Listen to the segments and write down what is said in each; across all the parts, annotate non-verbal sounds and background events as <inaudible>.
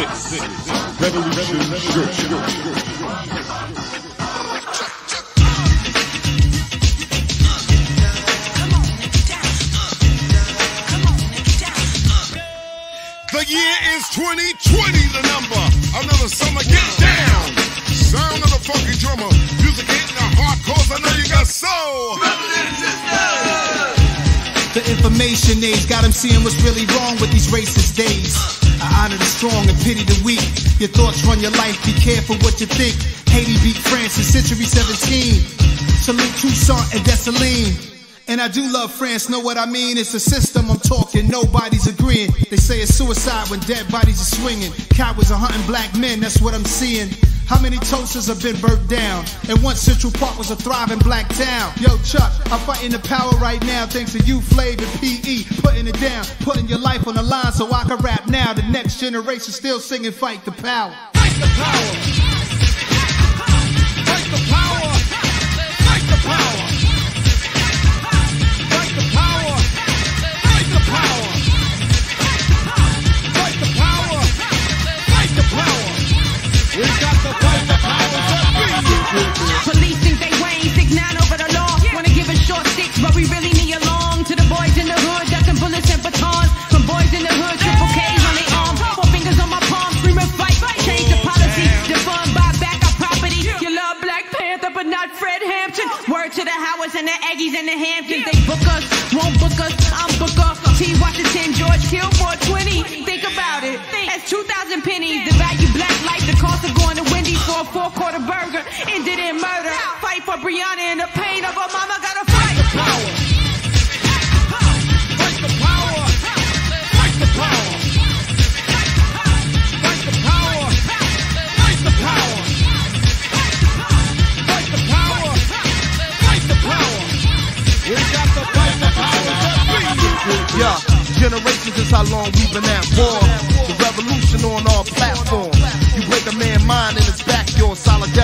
this is Revolution The year is 2020, the number. Another summer, get down. Sound of the funky drummer. Music hitting the hardcore. I know you got soul. The information age got them seeing what's really wrong with these racist days. I honor the strong and pity the weak. Your thoughts run your life, be careful what you think. Haiti beat France in century 17. Salute Toussaint and Dessalines. And I do love France, know what I mean? It's a system I'm talking, nobody's agreeing. They say it's suicide when dead bodies are swinging. Cowards are hunting black men, that's what I'm seeing. How many Tulsas have been burnt down? And once Central Park was a thriving black town. Yo, Chuck, I'm fighting the power right now thanks to you, Flav and PE. Putting it down, putting your life on the line so I can rap now. The next generation still singing Fight the Power. Fight the power. Fight the power. Fight the power. Reign, nine over the law. Wanna give us short sticks, but we really need you long. To the boys in the hood, ducking bullets and batons. From boys in the hood, triple K's on their arm. Four fingers on my palm, screaming fight. Change the policy, defund, buy back our property. You love Black Panther, but not Fred Hampton. Word to the Howards and the Aggies and the Hamptons. They book us, won't book us, I'm booker. T. Washington, George Kilmore, 20. Think about it. That's 2,000 pennies. The value black life, the cost of going to Wendy's for a four quarter burger. Ended in murder. Fight for Breonna and the pain of a mama. Gotta fight. Power. Fight the power. Fight the power. Fight the power. Fight the power. Fight the power. Fight the power. We got to fight the powers that be. Yeah, generations is how long we've been at war.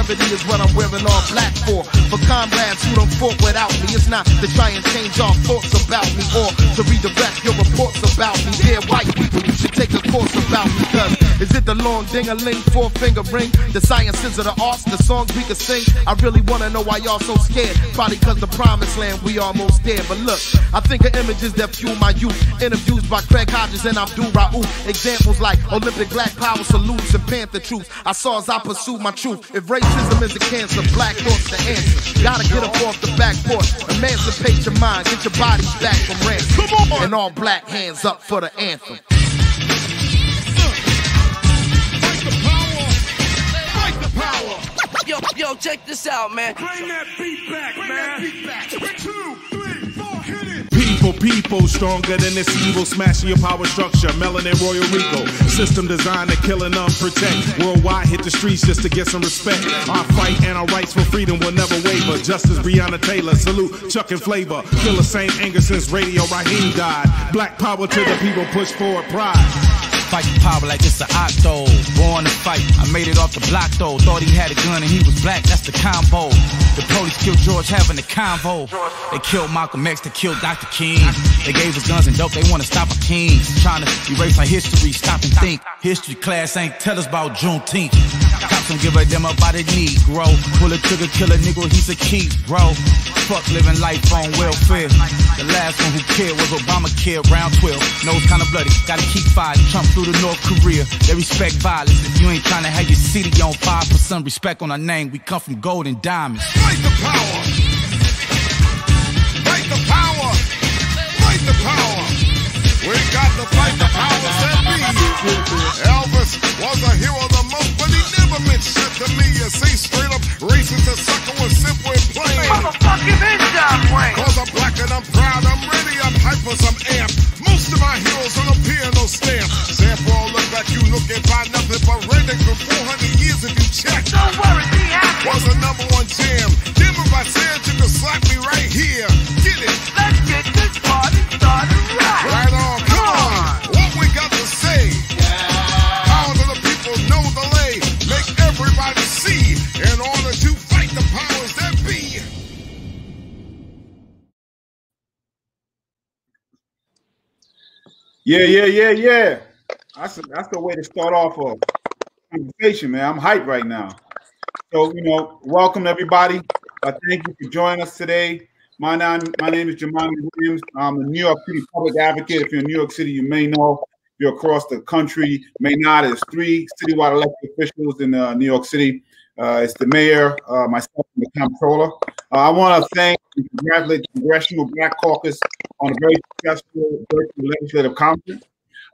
Is what I'm wearing all black for. For comrades who don't fought without me, it's not to try and change our thoughts about me or to redirect your reports about me. Dear white people, you should take a course about me. Cause is it the long ding-a-ling, four finger ring? The sciences of the arts, the songs we can sing? I really wanna know why y'all so scared. Probably cause the promised land we almost there. But look, I think of images that fuel my youth. Interviews by Craig Hodges and Abdul-Rauf. Examples like Olympic black power salutes and Panther truth. I saw as I pursued my truth. If racism is a cancer, black thoughts the answer. Gotta get up off the back porch. Emancipate your mind, get your bodies back from ransom. Come on! And all black hands up for the anthem. Fight the power. Fight the power. Yo, yo, check this out, man. Bring that beat back, man. Beat back. Two, People, people, stronger than this evil, smashing your power structure. Melanin Royal Rico, system designed to kill and unprotect. Worldwide, hit the streets just to get some respect. Our fight and our rights for freedom will never waver. Justice Breonna Taylor, salute Chuck and Flavor. Feel the same anger since Radio Raheem died. Black power to the people, push forward pride. Fight the power like it's an octo. Born to fight. I made it off the block though. Thought he had a gun and he was black. That's the combo. The police killed George having a convo. They killed Malcolm X. They killed Dr. King. They gave us guns and dope. They want to stop our kings. Trying to erase our history. Stop and think. History class ain't tell us about Juneteenth. Cops don't give a damn about a Negro. Pull a trigger, kill a nigga. He's a key, bro. Fuck living life on welfare. The last one who cared was Obamacare. Round 12. Nose kinda bloody. Gotta keep fighting. Trump through the North Korea. They respect violence. If you ain't trying to have your city on fire for some respect on our name, we come from gold and diamonds. Fight the power. Fight the power. Fight the power. We got to fight the powers that be. Elvis was a hero the most, but he never meant shit to me. You see, straight up racist and sucker was simple and plain. Motherfucking in John Wayne. Cause I'm black and I'm proud, I'm ready, I'm hyper, I'm amped. Most of my heroes on like you looking by nothing but redneck for 400 years if you check. Don't worry, be happy. Was a number one jam. Damn if I said you could slap me right here. Get it. Let's get this party started right. Right on, come on. What we got to say? Power to the people, no delay. Make everybody see in order to fight the powers that be. Yeah, yeah, yeah, yeah. That's a, that's the way to start off a conversation, man. I'm hyped right now. So you know, welcome everybody. Uh, thank you for joining us today. My name my name is Jumaane Williams. I'm a New York City public advocate. If you're in New York City, you may know. If you're across the country, may not. There's three citywide elected officials in uh, New York City. Uh, it's the mayor, uh, myself, and the comptroller. Uh, I want to thank and congratulate the Congressional Black Caucus on a very successful legislative conference.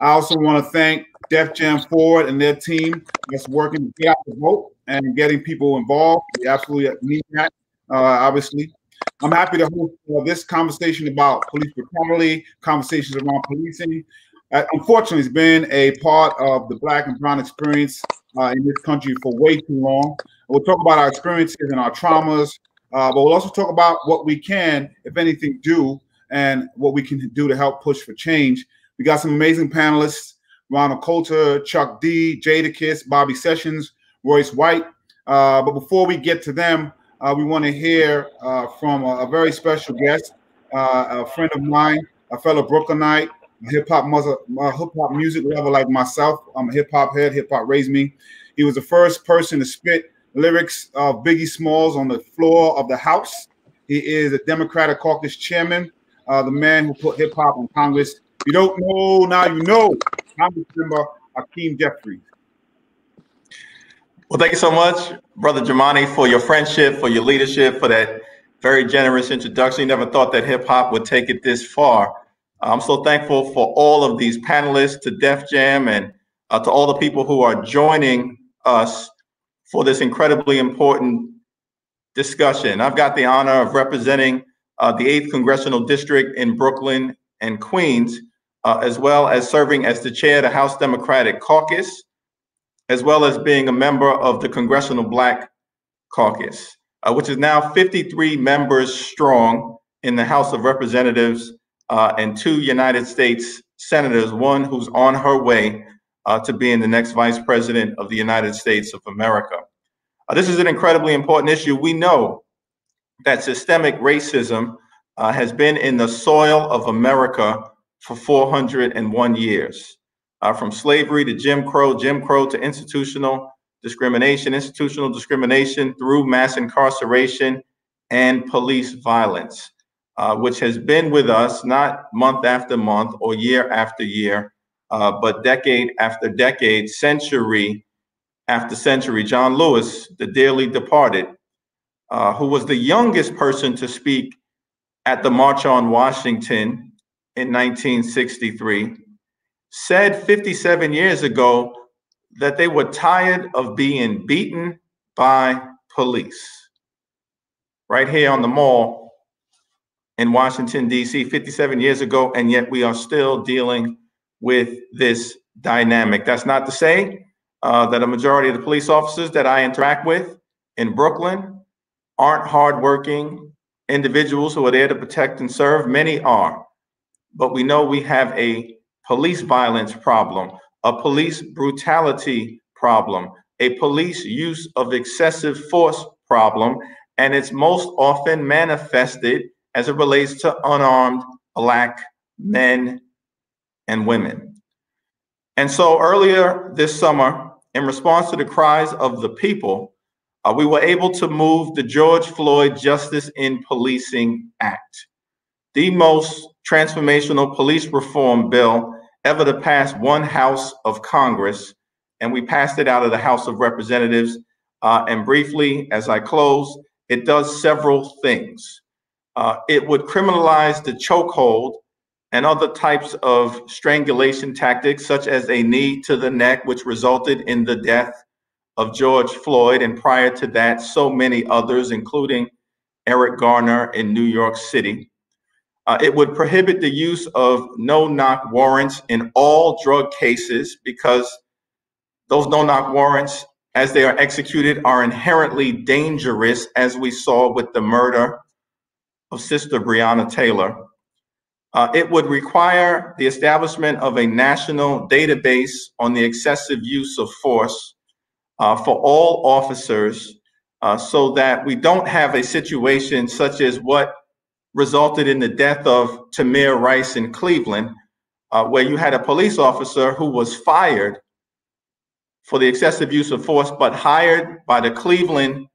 I also want to thank Def Jam Forward and their team that's working to get out the vote and getting people involved. We absolutely need that, uh, obviously. I'm happy to host uh, this conversation about police brutality, conversations around policing. Uh, unfortunately, it's been a part of the Black and Brown experience uh, in this country for way too long. We'll talk about our experiences and our traumas, uh, but we'll also talk about what we can, if anything, do and what we can do to help push for change. We got some amazing panelists Ronald Colter, Chuck D, Jadakiss, Bobby Sessions, Royce White. Uh, but before we get to them, uh, we want to hear uh, from a, a, very special guest, uh, a friend of mine, a fellow Brooklynite, hip hop hip hop music lover like myself. I'm a hip hop head. Hip hop raised me. He was the first person to spit lyrics of Biggie Smalls on the floor of the House. He is a Democratic Caucus chairman, uh, the man who put hip hop in Congress you don't know, now you know. Congress member Hakeem Jeffries. Well, thank you so much, Brother Jumaane, for your friendship, for your leadership, for that very generous introduction. You never thought that hip hop would take it this far. I'm so thankful for all of these panelists, to Def Jam, and uh, to all the people who are joining us for this incredibly important discussion. I've got the honor of representing uh, the 8th Congressional District in Brooklyn and Queens uh, as well as serving as the chair of the House Democratic Caucus, as well as being a member of the Congressional Black Caucus, uh, which is now 53 members strong in the House of Representatives uh, and two United States senators, one who's on her way uh, to being the next vice president of the United States of America. Uh, this is an incredibly important issue. We know that systemic racism uh, has been in the soil of America for 401 years, uh, from slavery to Jim Crow, Jim Crow to institutional discrimination, institutional discrimination through mass incarceration and police violence, uh, which has been with us not month after month or year after year, uh, but decade after decade, century after century. John Lewis, the dearly departed, uh, who was the youngest person to speak at the March on Washington in 1963 said 57 years ago that they were tired of being beaten by police. Right here on the mall in Washington, D.C., 57 years ago, and yet we are still dealing with this dynamic. That's not to say uh, that a majority of the police officers that I interact with in Brooklyn aren't hardworking individuals who are there to protect and serve. Many are but we know we have a police violence problem, a police brutality problem, a police use of excessive force problem, and it's most often manifested as it relates to unarmed Black men and women. And so earlier this summer, in response to the cries of the people, uh, we were able to move the George Floyd Justice in Policing Act, the most transformational police reform bill ever to pass one house of Congress, and we passed it out of the House of Representatives. Uh, and briefly, as I close, it does several things. Uh, it would criminalize the chokehold and other types of strangulation tactics, such as a knee to the neck, which resulted in the death of George Floyd, and prior to that, so many others, including Eric Garner in New York City. Uh, it would prohibit the use of no knock warrants in all drug cases because those no knock warrants, as they are executed, are inherently dangerous, as we saw with the murder of Sister Breonna Taylor. Uh, it would require the establishment of a national database on the excessive use of force uh, for all officers uh, so that we don't have a situation such as what resulted in the death of Tamir Rice in Cleveland, uh, where you had a police officer who was fired for the excessive use of force, but hired by the Cleveland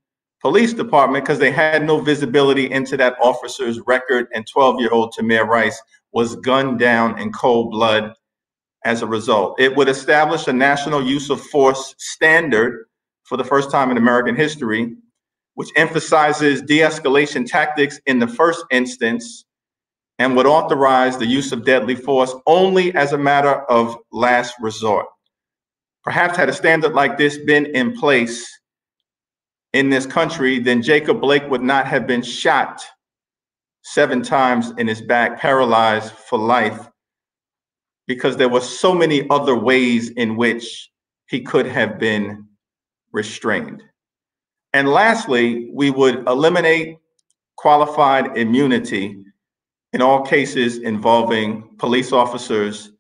Police Department because they had no visibility into that officer's record, and 12 year old Tamir Rice was gunned down in cold blood as a result. It would establish a national use of force standard for the first time in American history, which emphasizes de escalation tactics in the first instance and would authorize the use of deadly force only as a matter of last resort. Perhaps had a standard like this been in place in this country, then Jacob Blake would not have been shot seven times in his back, paralyzed for life, because there were so many other ways in which he could have been restrained. And lastly, we would eliminate qualified immunity in all cases involving police officers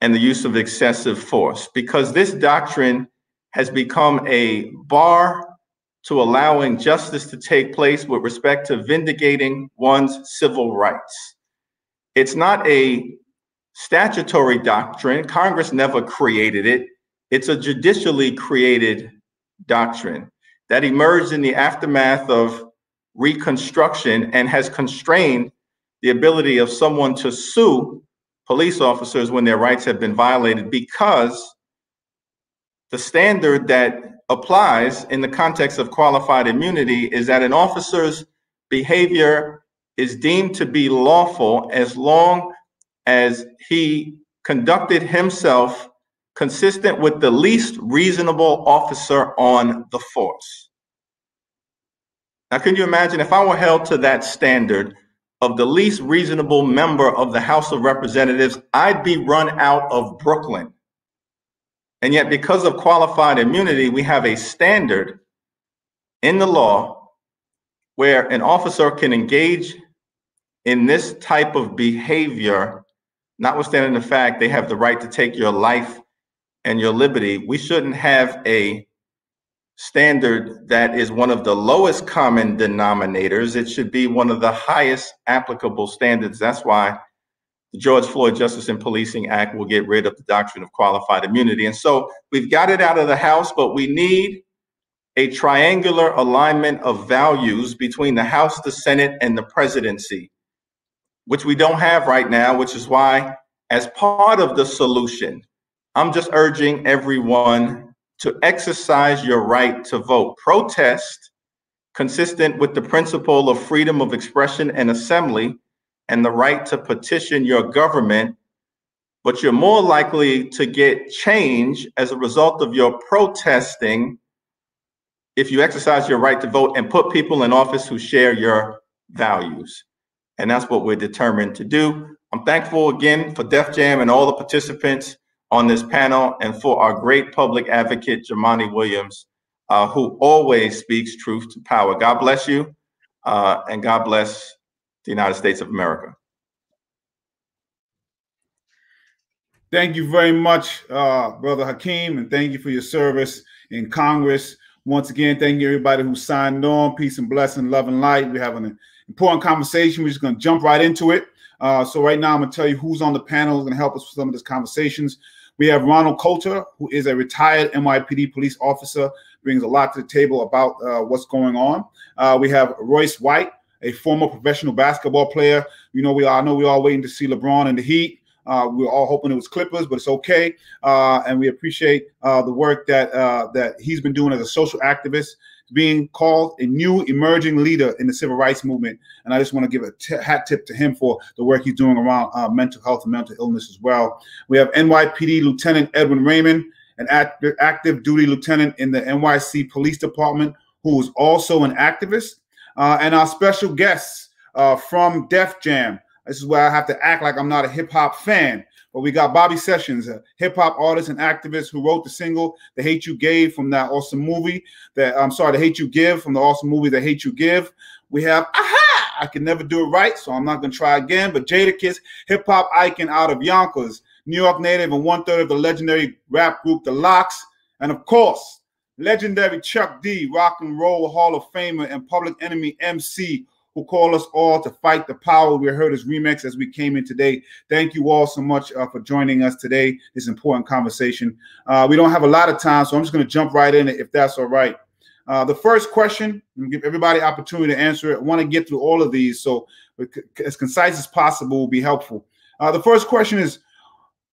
and the use of excessive force, because this doctrine has become a bar to allowing justice to take place with respect to vindicating one's civil rights. It's not a statutory doctrine, Congress never created it. It's a judicially created doctrine that emerged in the aftermath of Reconstruction and has constrained the ability of someone to sue police officers when their rights have been violated because the standard that applies in the context of qualified immunity is that an officer's behavior is deemed to be lawful as long as he conducted himself consistent with the least reasonable officer on the force. Now, can you imagine if I were held to that standard of the least reasonable member of the House of Representatives, I'd be run out of Brooklyn. And yet, because of qualified immunity, we have a standard in the law where an officer can engage in this type of behavior, notwithstanding the fact they have the right to take your life and your liberty. We shouldn't have a standard that is one of the lowest common denominators. It should be one of the highest applicable standards. That's why the George Floyd Justice and Policing Act will get rid of the doctrine of qualified immunity. And so we've got it out of the House, but we need a triangular alignment of values between the House, the Senate, and the presidency, which we don't have right now, which is why, as part of the solution, I'm just urging everyone to exercise your right to vote. Protest, consistent with the principle of freedom of expression and assembly, and the right to petition your government, but you're more likely to get change as a result of your protesting if you exercise your right to vote and put people in office who share your values. And that's what we're determined to do. I'm thankful again for Def Jam and all the participants on this panel and for our great public advocate, Jumaane Williams, uh, who always speaks truth to power. God bless you, uh, and God bless the United States of America. Thank you very much, uh, Brother Hakeem, and thank you for your service in Congress. Once again, thank you everybody who signed on. Peace and blessing, love and light. We're having an important conversation. We're just going to jump right into it. Uh, so right now, I'm going to tell you who's on the panel who's going to help us with some of these conversations. We have Ronald Colter, who is a retired NYPD police officer, brings a lot to the table about uh, what's going on. Uh, we have Royce White, a former professional basketball player. You know, we all know we all waiting to see LeBron in the Heat. Uh, we are all hoping it was Clippers, but it's okay. Uh, and we appreciate uh, the work that uh, that he's been doing as a social activist being called a new emerging leader in the civil rights movement. And I just want to give a t- hat tip to him for the work he's doing around uh, mental health and mental illness as well. We have NYPD Lieutenant Edwin Raymond, an act- active duty lieutenant in the NYC Police Department, who is also an activist. Uh, and our special guests uh, from Def Jam. This is where I have to act like I'm not a hip hop fan. But we got Bobby Sessions, a hip hop artist and activist who wrote the single "The Hate You Gave" from that awesome movie. That I'm sorry, "The Hate You Give" from the awesome movie "The Hate You Give." We have aha, I can never do it right, so I'm not gonna try again. But Jadakiss, hip hop icon out of Yonkers, New York native, and one third of the legendary rap group The LOX, and of course, legendary Chuck D, rock and roll Hall of Famer and Public Enemy MC, who call us all to fight the power. We heard his remix as we came in today. Thank you all so much uh, for joining us today. This important conversation. Uh, we don't have a lot of time, so I'm just going to jump right in if that's all right. Uh, the first question, give everybody opportunity to answer it. I want to get through all of these, so as concise as possible will be helpful. Uh, the first question is,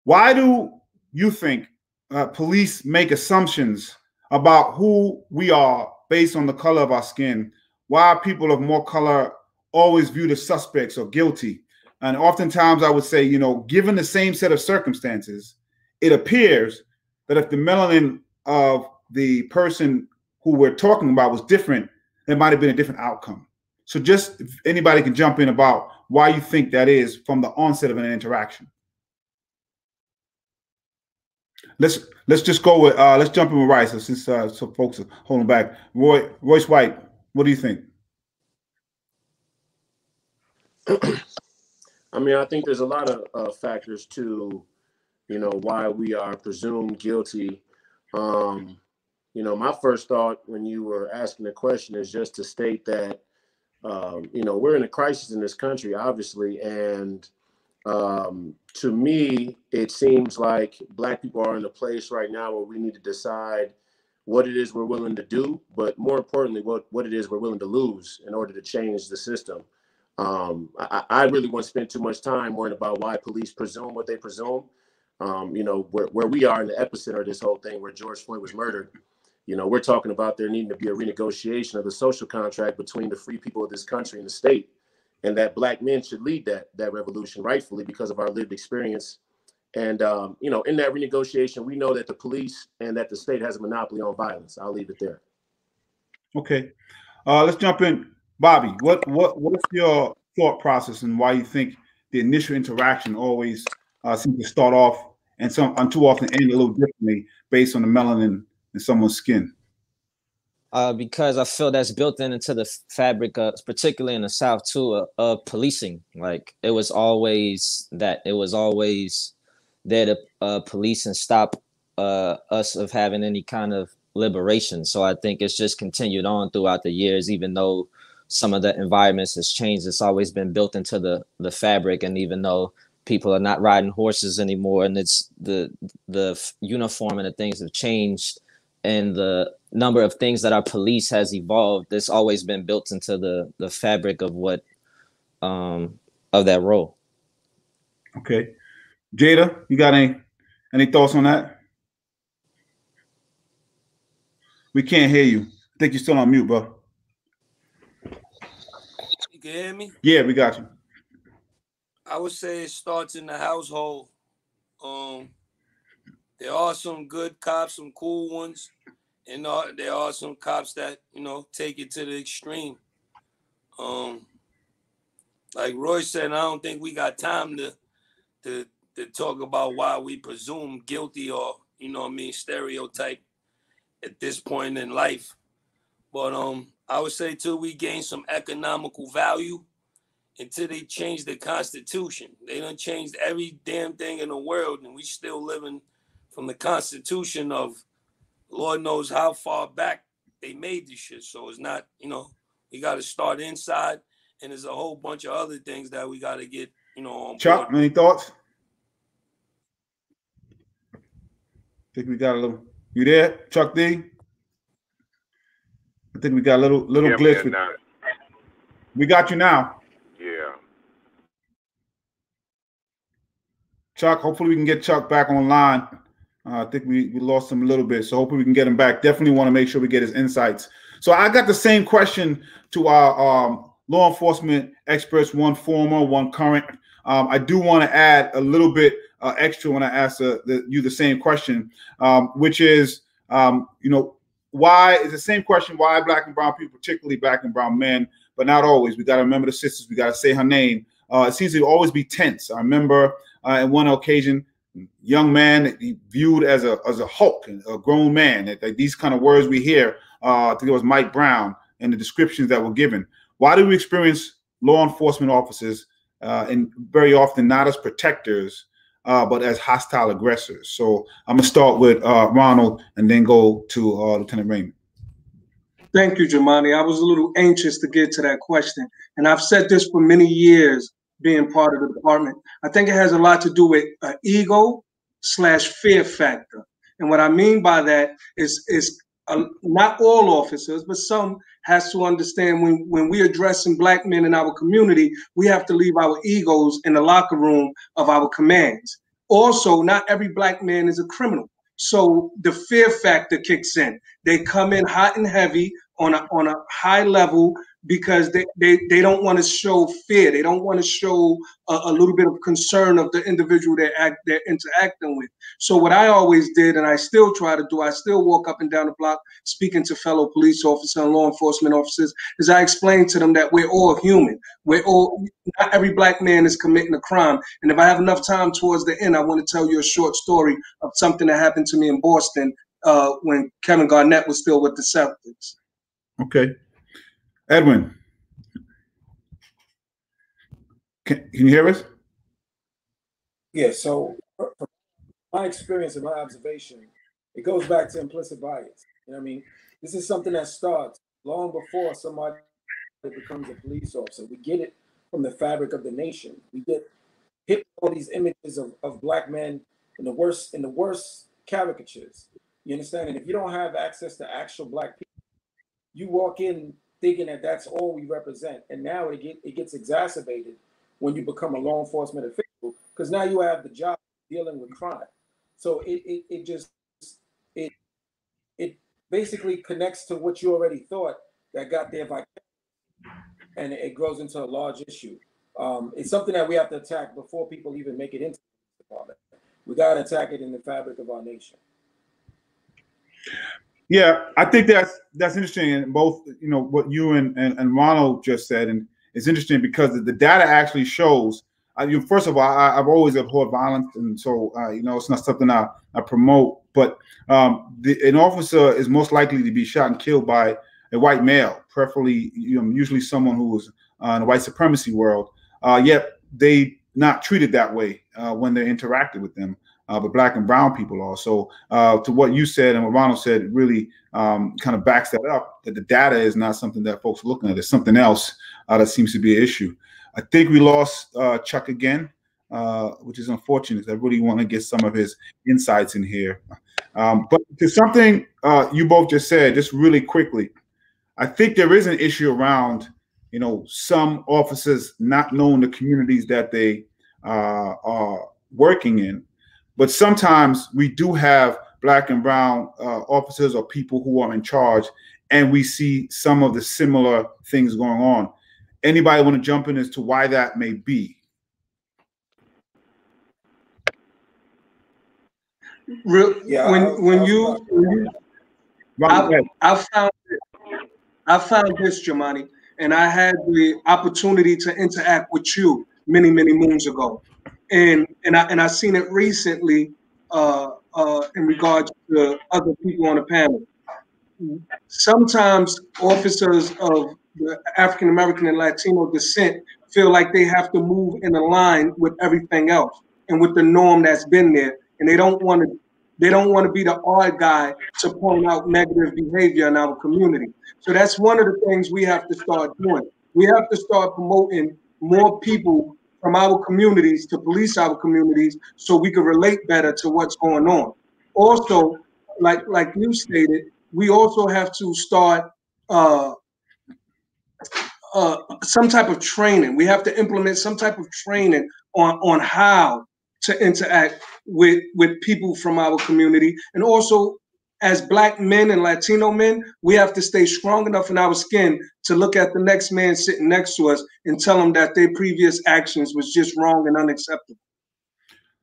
why do you think uh, police make assumptions about who we are based on the color of our skin? Why people of more color always viewed as suspects or guilty? And oftentimes I would say, you know, given the same set of circumstances, it appears that if the melanin of the person who we're talking about was different, there might have been a different outcome. So just anybody can jump in about why you think that is from the onset of an interaction. Let's let's just go with uh let's jump in with Royce since uh so folks are holding back. Roy Royce White, what do you think? <clears throat> I mean, I think there's a lot of uh, factors to, you know, why we are presumed guilty. Um, you know, my first thought when you were asking the question is just to state that, um, you know, we're in a crisis in this country, obviously, and um, to me, it seems like Black people are in a place right now where we need to decide what it is we're willing to do, but more importantly, what what it is we're willing to lose in order to change the system. Um, I, I really want to spend too much time worrying about why police presume what they presume. Um, you know, where, where we are in the epicenter of this whole thing, where George Floyd was murdered. You know, we're talking about there needing to be a renegotiation of the social contract between the free people of this country and the state, and that black men should lead that that revolution rightfully because of our lived experience. And um, you know, in that renegotiation, we know that the police and that the state has a monopoly on violence. I'll leave it there. Okay, uh, let's jump in, Bobby. What what what's your thought process and why you think the initial interaction always uh, seems to start off and some and too often end a little differently based on the melanin in someone's skin? Uh, because I feel that's built in into the fabric, uh, particularly in the South too, uh, of policing. Like it was always that it was always there to uh, police and stop uh, us of having any kind of liberation. So I think it's just continued on throughout the years, even though some of the environments has changed. It's always been built into the the fabric, and even though people are not riding horses anymore, and it's the the uniform and the things have changed and the number of things that our police has evolved that's always been built into the the fabric of what um of that role okay jada you got any any thoughts on that? We can't hear you. I think you're still on mute bro. You can hear me? Yeah we got you. I would say it starts in the household. Um there are some good cops some cool ones and uh, there are some cops that you know take it to the extreme. Um, like Roy said, I don't think we got time to to to talk about why we presume guilty or you know I mean stereotype at this point in life. But um, I would say too, we gain some economical value until they change the constitution. They done changed every damn thing in the world, and we still living from the constitution of Lord knows how far back they made this shit. So it's not, you know, we got to start inside, and there's a whole bunch of other things that we got to get, you know. Chuck, board. any thoughts? Think we got a little. You there, Chuck D? I think we got a little little yeah, glitch. With, we got you now. Yeah. Chuck, hopefully we can get Chuck back online. Uh, I think we, we lost him a little bit, so hopefully we can get him back. Definitely want to make sure we get his insights. So I got the same question to our um, law enforcement experts, one former, one current. Um, I do want to add a little bit uh, extra when I ask the, you the same question, um, which is, um, you know, why is the same question? Why black and brown people, particularly black and brown men, but not always. We got to remember the sisters. We got to say her name. Uh, it seems to always be tense. I remember uh, at one occasion young man viewed as a as a hulk, a grown man. That, that these kind of words we hear. Uh, I think it was Mike Brown and the descriptions that were given. Why do we experience law enforcement officers uh, and very often not as protectors, uh, but as hostile aggressors? So I'm gonna start with uh, Ronald and then go to uh, Lieutenant Raymond. Thank you, Jumaane. I was a little anxious to get to that question. And I've said this for many years being part of the department. I think it has a lot to do with uh, ego slash fear factor. And what I mean by that is, is uh, not all officers, but some has to understand when, when we're addressing black men in our community, we have to leave our egos in the locker room of our commands. Also, not every black man is a criminal. So the fear factor kicks in. They come in hot and heavy on a on a high level because they, they, they don't want to show fear. They don't want to show a, a, little bit of concern of the individual they're, act, they're interacting with. So what I always did, and I still try to do, I still walk up and down the block speaking to fellow police officers and law enforcement officers, is I explain to them that we're all human. We're all, not every black man is committing a crime. And if I have enough time towards the end, I want to tell you a short story of something that happened to me in Boston uh, when Kevin Garnett was still with the Celtics. Okay. Edwin, can, can you hear us? Yeah, so my experience and my observation, it goes back to implicit bias. You know what I mean? This is something that starts long before somebody becomes a police officer. We get it from the fabric of the nation. We get hit all these images of, of black men in the worst in the worst caricatures. You understand? And if you don't have access to actual black people, you walk in thinking that that's all we represent. And now it, get, it gets exacerbated when you become a law enforcement official because now you have the job dealing with crime. So it, it, it just, it, it basically connects to what you already thought that got there by, and it grows into a large issue. Um, it's something that we have to attack before people even make it into the department. We got to attack it in the fabric of our nation. Yeah, I think that's that's interesting, and both you know what you and, and, and Ronald just said, and it's interesting because the data actually shows. Uh, you, first of all, I, have always abhorred violence, and so uh, you know it's not something I, I promote. But um, the, an officer is most likely to be shot and killed by a white male, preferably you know usually someone who is uh, in the white supremacy world. Uh, yet they not treated that way uh, when they interacted with them uh, but black and brown people are. So uh, to what you said and what Ronald said, really um, kind of backs that up. That the data is not something that folks are looking at. It's something else uh, that seems to be an issue. I think we lost uh, Chuck again, uh, which is unfortunate. I really want to get some of his insights in here. Um, but to something uh, you both just said, just really quickly, I think there is an issue around, you know, some officers not knowing the communities that they are working in but sometimes we do have black and brown uh, officers or people who are in charge, and we see some of the similar things going on. Anybody want to jump in as to why that may be? Real, yeah, when I, when, I, you, when you, I, I found I found this, Jumaane, and I had the opportunity to interact with you many many moons ago and and I and I seen it recently uh, uh, in regards to other people on the panel. Sometimes officers of African American and Latino descent feel like they have to move in a line with everything else and with the norm that's been there, and they don't want to. They don't want to be the odd guy to point out negative behavior in our community. So that's one of the things we have to start doing. We have to start promoting more people from our communities to police our communities so we can relate better to what's going on. Also, like like you stated, we also have to start uh, uh, some type of training. We have to implement some type of training on on how to interact with with people from our community, and also as black men and Latino men, we have to stay strong enough in our skin to look at the next man sitting next to us and tell them that their previous actions was just wrong and unacceptable.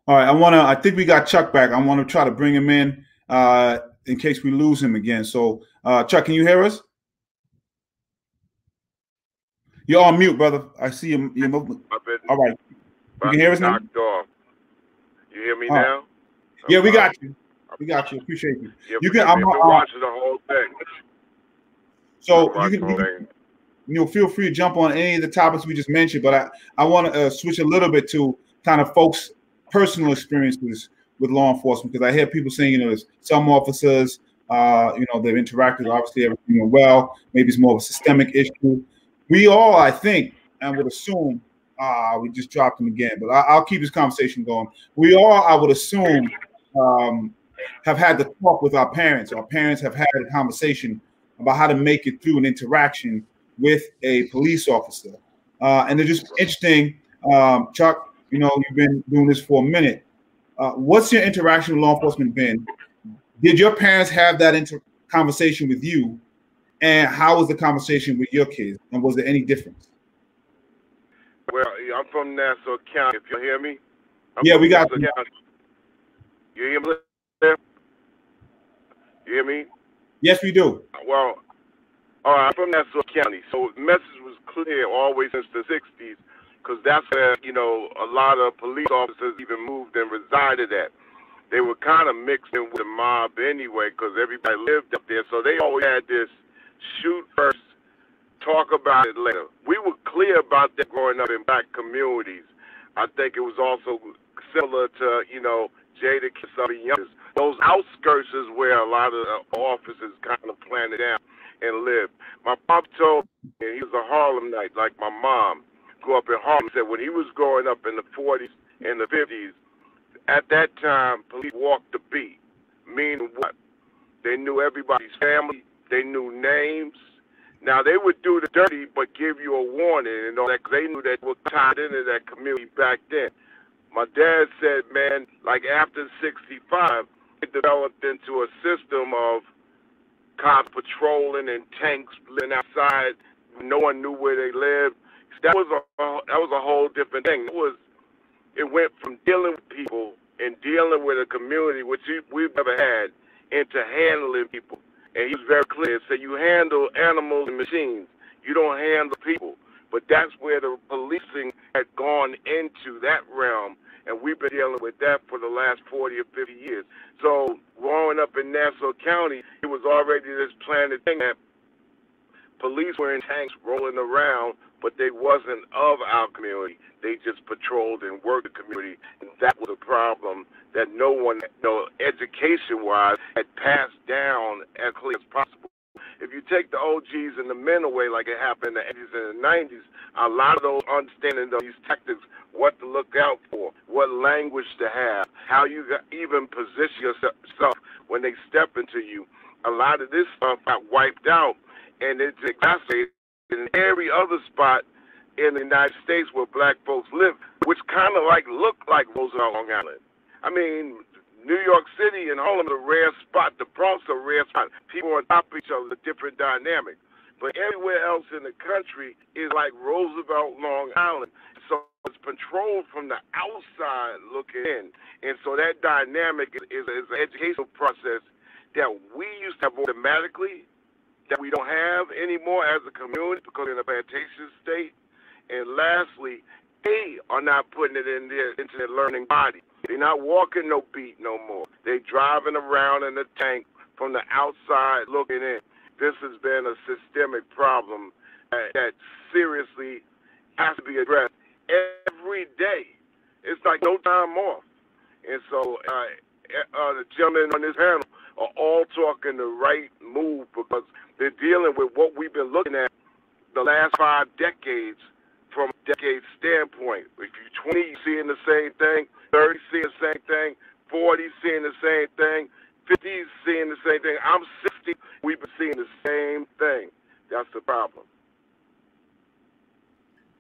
All right, I want to. I think we got Chuck back. I want to try to bring him in uh, in case we lose him again. So, uh, Chuck, can you hear us? You're on mute, brother. I see you. You're moving. All right, you can hear us now. Off. You hear me now? Yeah, we got you. We got you. Appreciate you. Yeah, you can. I'm uh, watching the whole thing. So you can, you can, you know, feel free to jump on any of the topics we just mentioned, but I I want to uh, switch a little bit to kind of folks' personal experiences with law enforcement because I hear people saying, you know, some officers Uh, you know, they've interacted. Obviously, everything went well. Maybe it's more of a systemic issue. We all, I think, and would assume. Uh, we just dropped him again, but I, will keep this conversation going. We all, I would assume, um, have had to talk with our parents. Our parents have had a conversation about how to make it through an interaction with a police officer. Uh, and they're just interesting. Um, Chuck, you know, you've been doing this for a minute. Uh, what's your interaction with law enforcement been? Did your parents have that inter- conversation with you? And how was the conversation with your kids? And was there any difference? Well, I'm from Nassau County. If you hear me, I'm yeah, we got you. You hear me? You hear me? Yes, we do. Well, all right, I'm from Nassau County, so message was clear always since the '60s, because that's where you know a lot of police officers even moved and resided at. They were kind of mixed in with the mob anyway, because everybody lived up there, so they always had this shoot first, talk about it later. We were clear about that growing up in black communities. I think it was also similar to you know Jada some of the youngest. Those outskirts is where a lot of the officers kind of planted down and lived. My pop told me he was a Harlemite, like my mom. Grew up in Harlem. Said when he was growing up in the 40s and the 50s, at that time, police walked the beat. Meaning what? They knew everybody's family. They knew names. Now they would do the dirty, but give you a warning and all that. Cause they knew that was tied into that community back then. My dad said, man, like after 65, it developed into a system of cops patrolling and tanks living outside. No one knew where they lived. That was a that was a whole different thing. It was it went from dealing with people and dealing with a community which we've never had into handling people. And he was very clear. So you handle animals and machines. You don't handle people. But that's where the policing had gone into that realm and we've been dealing with that for the last 40 or 50 years. So growing up in Nassau County, it was already this planted thing that police were in tanks rolling around, but they wasn't of our community. They just patrolled and worked the community, and that was a problem that no one, no education-wise, had passed down as clear as possible. If you take the OGs and the men away, like it happened in the 80s and the 90s, a lot of those understanding of these tactics, what to look out for, what language to have, how you even position yourself when they step into you. A lot of this stuff got wiped out, and it's exacerbated in every other spot in the United States where black folks live, which kind of like look like Roosevelt Long Island. I mean, New York City and Harlem is a rare spot. The Bronx a rare spot. People on top of each other, different dynamic. But everywhere else in the country is like Roosevelt, Long Island. So it's controlled from the outside looking in. And so that dynamic is, is, an educational process that we used to have automatically that we don't have anymore as a community because we're in a plantation state. And lastly, they are not putting it in their their learning body. They're not walking no beat no more. They driving around in a tank from the outside looking in. This has been a systemic problem that, that seriously has to be addressed every day. It's like no time off. And so uh, uh, the gentlemen on this panel are all talking the right move because they're dealing with what we've been looking at the last five decades from a decade standpoint. If you're 20, you're seeing the same thing. 30 seeing the same thing, 40 seeing the same thing, 50 seeing the same thing. I'm 60. We've been seeing the same thing. That's the problem.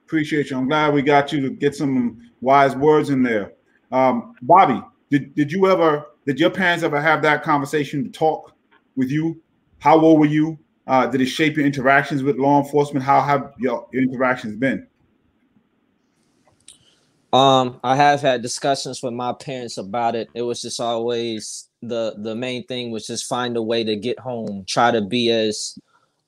Appreciate you. I'm glad we got you to get some wise words in there. Um, Bobby, did, did you ever, did your parents ever have that conversation to talk with you? How old were you? Uh, did it shape your interactions with law enforcement? How have your, your interactions been? Um, I have had discussions with my parents about it. It was just always the the main thing was just find a way to get home. Try to be as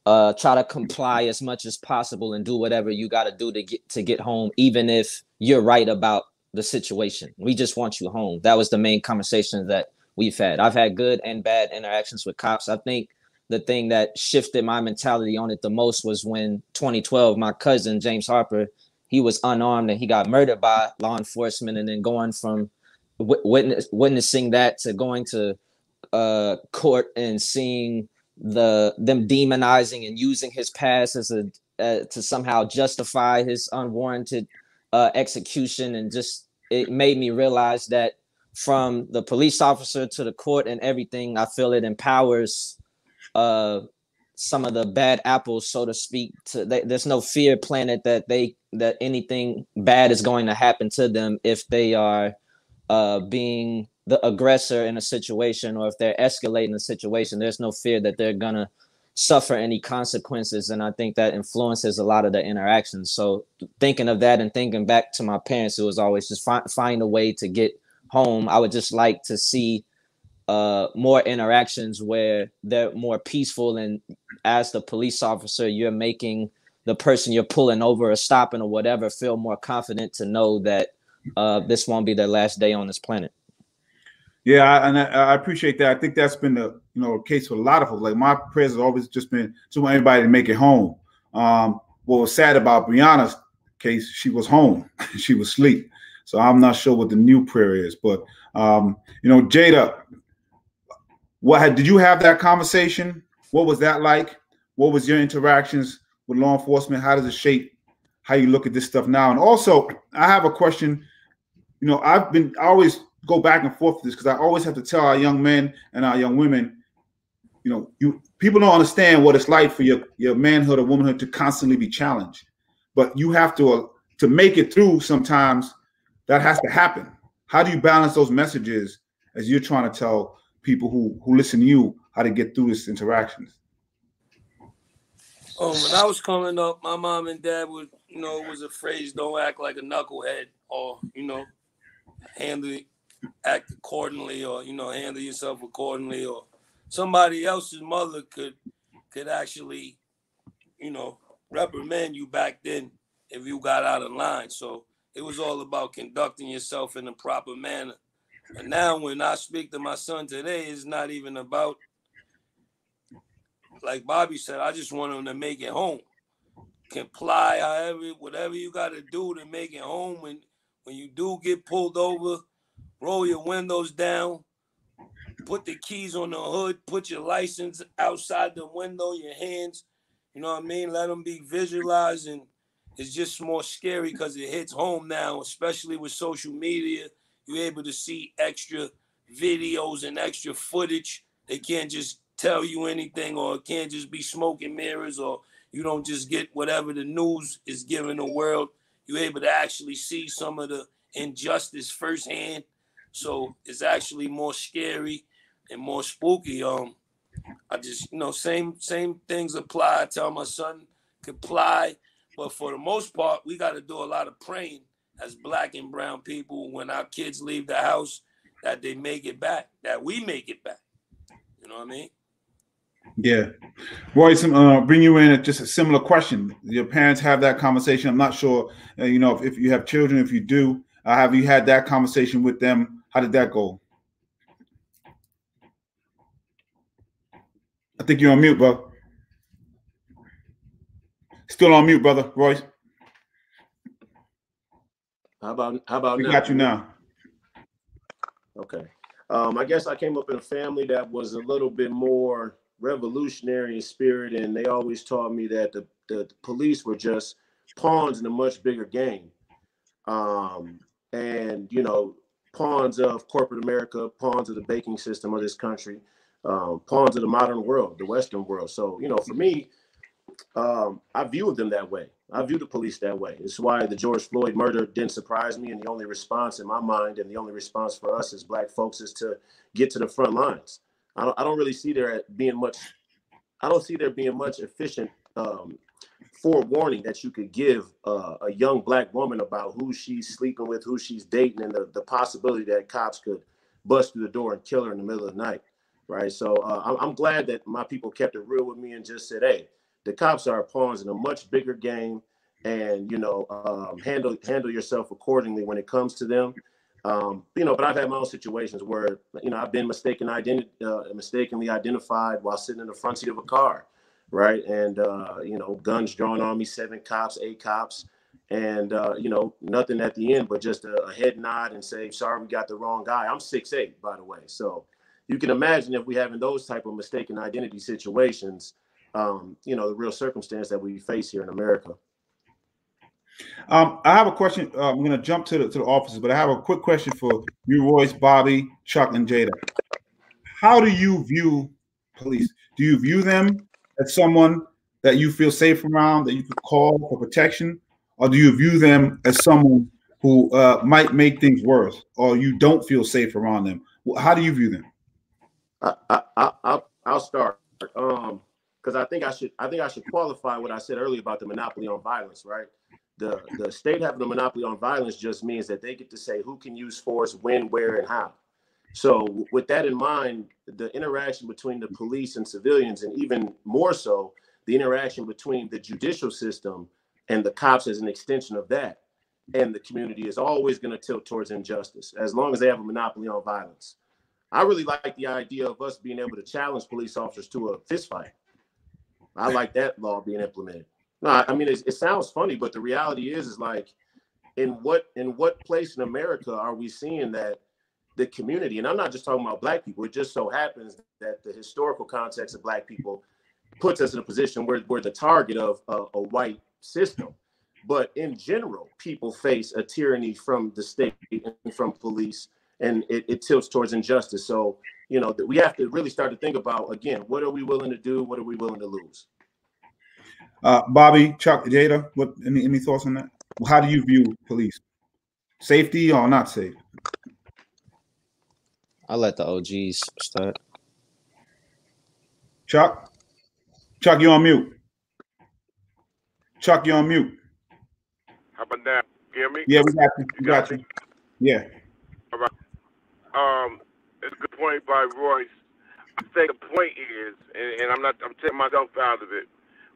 uh try to comply as much as possible and do whatever you got to do to get to get home even if you're right about the situation. We just want you home. That was the main conversation that we've had. I've had good and bad interactions with cops. I think the thing that shifted my mentality on it the most was when 2012 my cousin James Harper he was unarmed and he got murdered by law enforcement and then going from witness, witnessing that to going to uh, court and seeing the them demonizing and using his past as a uh, to somehow justify his unwarranted uh, execution, and just it made me realize that from the police officer to the court and everything, I feel it empowers uh, some of the bad apples, so to speak. To they, there's no fear planted that they that anything bad is going to happen to them if they are uh, being the aggressor in a situation or if they're escalating a situation. There's no fear that they're gonna suffer any consequences, and I think that influences a lot of the interactions. So thinking of that and thinking back to my parents, it was always just find find a way to get home. I would just like to see uh more interactions where they're more peaceful and as the police officer you're making the person you're pulling over or stopping or whatever feel more confident to know that uh this won't be their last day on this planet Yeah, and I, I appreciate that. I think that's been the you know case for a lot of folks. Like my prayers have always just been to want everybody to make it home. Um, what was sad about Breonna's case, she was home, <laughs> she was asleep. So I'm not sure what the new prayer is, but um, you know, Jada, what did you have that conversation? What was that like? What was your interactions with law enforcement? How does it shape how you look at this stuff now? And also, I have a question. You know, I've been I always go back and forth with this because I always have to tell our young men and our young women, you know, you people don't understand what it's like for your your manhood or womanhood to constantly be challenged. But you have to uh, to make it through. Sometimes that has to happen. How do you balance those messages as you're trying to tell people who who listen to you how to get through this interactions? Um, when I was coming up, my mom and dad would, you know, it was a phrase, don't act like a knucklehead or, you know, handle act accordingly or, you know, handle yourself accordingly or somebody else's mother could could actually, you know, reprimand you back then if you got out of line. So it was all about conducting yourself in a proper manner. And now when I speak to my son today, it's not even about like Bobby said, I just want him to make it home. Comply however, whatever you gotta do to make it home. When when you do get pulled over, roll your windows down, put the keys on the hood, put your license outside the window, your hands, you know what I mean? Let them be visualized and it's just more scary because it hits home now, especially with social media. You're able to see extra videos and extra footage. They can't just tell you anything, or it can't just be smoke and mirrors, or you don't just get whatever the news is giving the world. You're able to actually see some of the injustice firsthand. So it's actually more scary and more spooky. Um, I just you know same same things apply. I tell my son comply, but for the most part, we got to do a lot of praying as black and brown people when our kids leave the house that they make it back, that we make it back. You know what I mean? Yeah, Royce, uh, bring you in. Just a similar question. Your parents have that conversation. I'm not sure, uh, you know, if, if you have children. If you do, uh, have you had that conversation with them? How did that go? I think you're on mute, bro. Still on mute, brother. Royce, How about how about we now? got you now. Okay. Um, I guess I came up in a family that was a little bit more revolutionary in spirit, and they always taught me that the, the police were just pawns in a much bigger game. Um, and, you know, pawns of corporate America, pawns of the banking system of this country, um, pawns of the modern world, the Western world. So, you know, for me, um, I viewed them that way. I view the police that way. It's why the George Floyd murder didn't surprise me. And the only response in my mind and the only response for us as black folks is to get to the front lines. I don't, I don't really see there being much, I don't see there being much efficient um, forewarning that you could give uh, a young black woman about who she's sleeping with, who she's dating, and the, the possibility that cops could bust through the door and kill her in the middle of the night. Right. So uh, I'm, I'm glad that my people kept it real with me and just said, hey, the cops are pawns in a much bigger game and you know um, handle handle yourself accordingly when it comes to them. Um, you know but i've had my own situations where you know i've been mistaken identi- uh, mistakenly identified while sitting in the front seat of a car right? And uh, you know guns drawn on me seven cops eight cops and uh, you know nothing at the end but just a, a head nod and say sorry we got the wrong guy. I'm six eight by the way. So you can imagine if we having those type of mistaken identity situations, um, you know, the real circumstance that we face here in America. Um, I have a question. Uh, I'm going to jump to the to the officers, but I have a quick question for you, Royce, Bobby, Chuck, and Jada. How do you view police? Do you view them as someone that you feel safe around, that you could call for protection, or do you view them as someone who uh, might make things worse, or you don't feel safe around them? How do you view them? I, I, I, I'll, I'll start. Um, because I think I should I think I should qualify what I said earlier about the monopoly on violence, right? The the state having the monopoly on violence just means that they get to say who can use force, when, where, and how. So with that in mind, the interaction between the police and civilians, and even more so, the interaction between the judicial system and the cops as an extension of that, and the community is always going to tilt towards injustice as long as they have a monopoly on violence. I really like the idea of us being able to challenge police officers to a fistfight. I like that law being implemented. No, I mean it, it sounds funny, but the reality is, is like, in what in what place in America are we seeing that the community? And I'm not just talking about black people. It just so happens that the historical context of black people puts us in a position where we're the target of a, a white system. But in general, people face a tyranny from the state and from police, and it, it tilts towards injustice. So you know, we have to really start to think about again, what are we willing to do? What are we willing to lose? Uh, Bobby, Chuck, Jada, what any any thoughts on that? How do you view police? Safety or not safe? I'll let the OGs start. Chuck, Chuck, you on mute. Chuck, you on mute. How about that? Hear me? Yeah, we got you. We got you. Yeah. All right. Um, it's a good point by Royce. I think the point is, and, and I'm not, I'm taking myself out of it.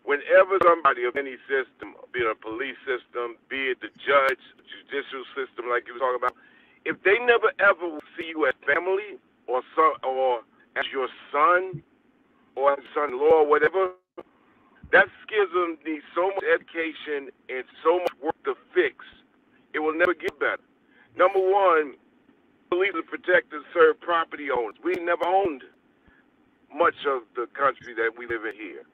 Whenever somebody of any system, be it a police system, be it the judge, judicial system, like you were talking about, if they never ever see you as family or son, or as your son or as son-in-law or whatever, that schism needs so much education and so much work to fix. It will never get better. Number one, police to protect and serve property owners. We never owned much of the country that we live in here.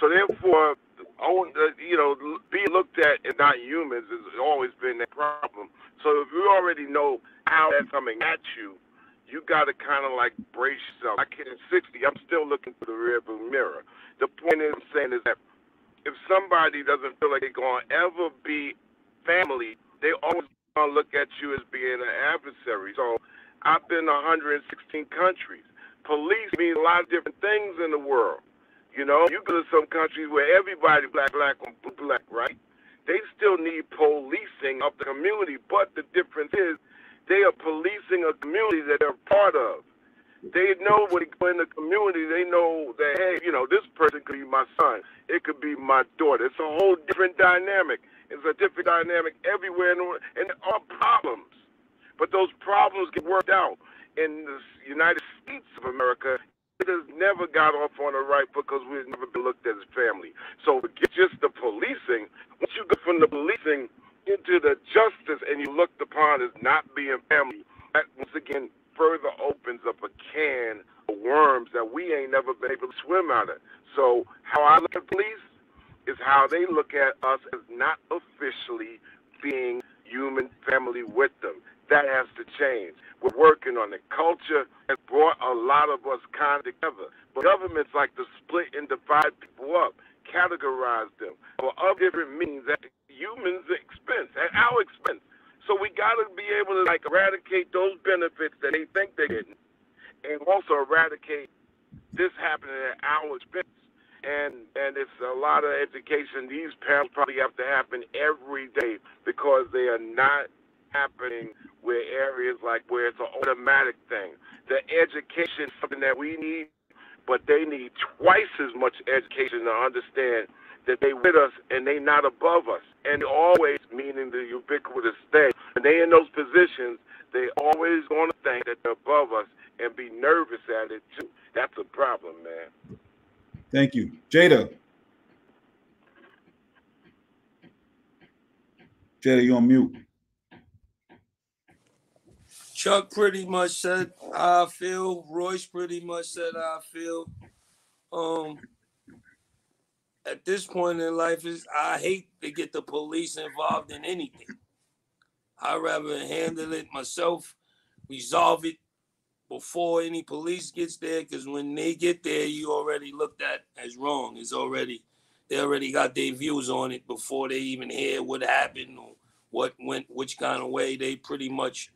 So therefore, own, uh, you know, being looked at as not humans has always been a problem. So if you already know how that's coming at you, you got to kind of like brace yourself. I can't, at 60, I'm still looking for the rearview mirror. The point is saying is that if somebody doesn't feel like they're going to ever be family, they always going to look at you as being an adversary. So I've been 116 countries. Police mean a lot of different things in the world. You know, you go to some countries where everybody black, black, black, right? They still need policing of the community, but the difference is they are policing a community that they're part of. They know when they go in the community, they know that hey, you know, this person could be my son, it could be my daughter. It's a whole different dynamic. It's a different dynamic everywhere, in the world, and there are problems, but those problems get worked out. In the United States of America, it has never got off on the right foot because we've never been looked at as family. So forget just the policing. Once you go from the policing into the justice and you looked upon as not being family, that once again further opens up a can of worms that we ain't never been able to swim out of. So how I look at police is how they look at us as not officially being human family with them. That has to change. We're working on it. Culture has brought a lot of us kind of together. But governments like to split and divide people up, categorize them for other different means at humans' expense, at our expense. So we got to be able to like eradicate those benefits that they think they're getting, and also eradicate this happening at our expense. And and it's a lot of education. These parents probably have to happen every day because they are not happening where areas like where it's an automatic thing. The education is something that we need, but they need twice as much education to understand that they with us and they not above us. And always meaning the ubiquitous thing. When they in those positions, they always to think that they're above us and be nervous at it too. That's a problem, man. Thank you, Jada. Jada, you on mute. Chuck pretty much said I feel. Royce pretty much said I feel. Um, at this point in life, is I hate to get the police involved in anything. I'd rather handle it myself, resolve it before any police gets there. Because when they get there, you already looked at as wrong. It's already they already got their views on it before they even hear what happened or what went which kind of way. They pretty much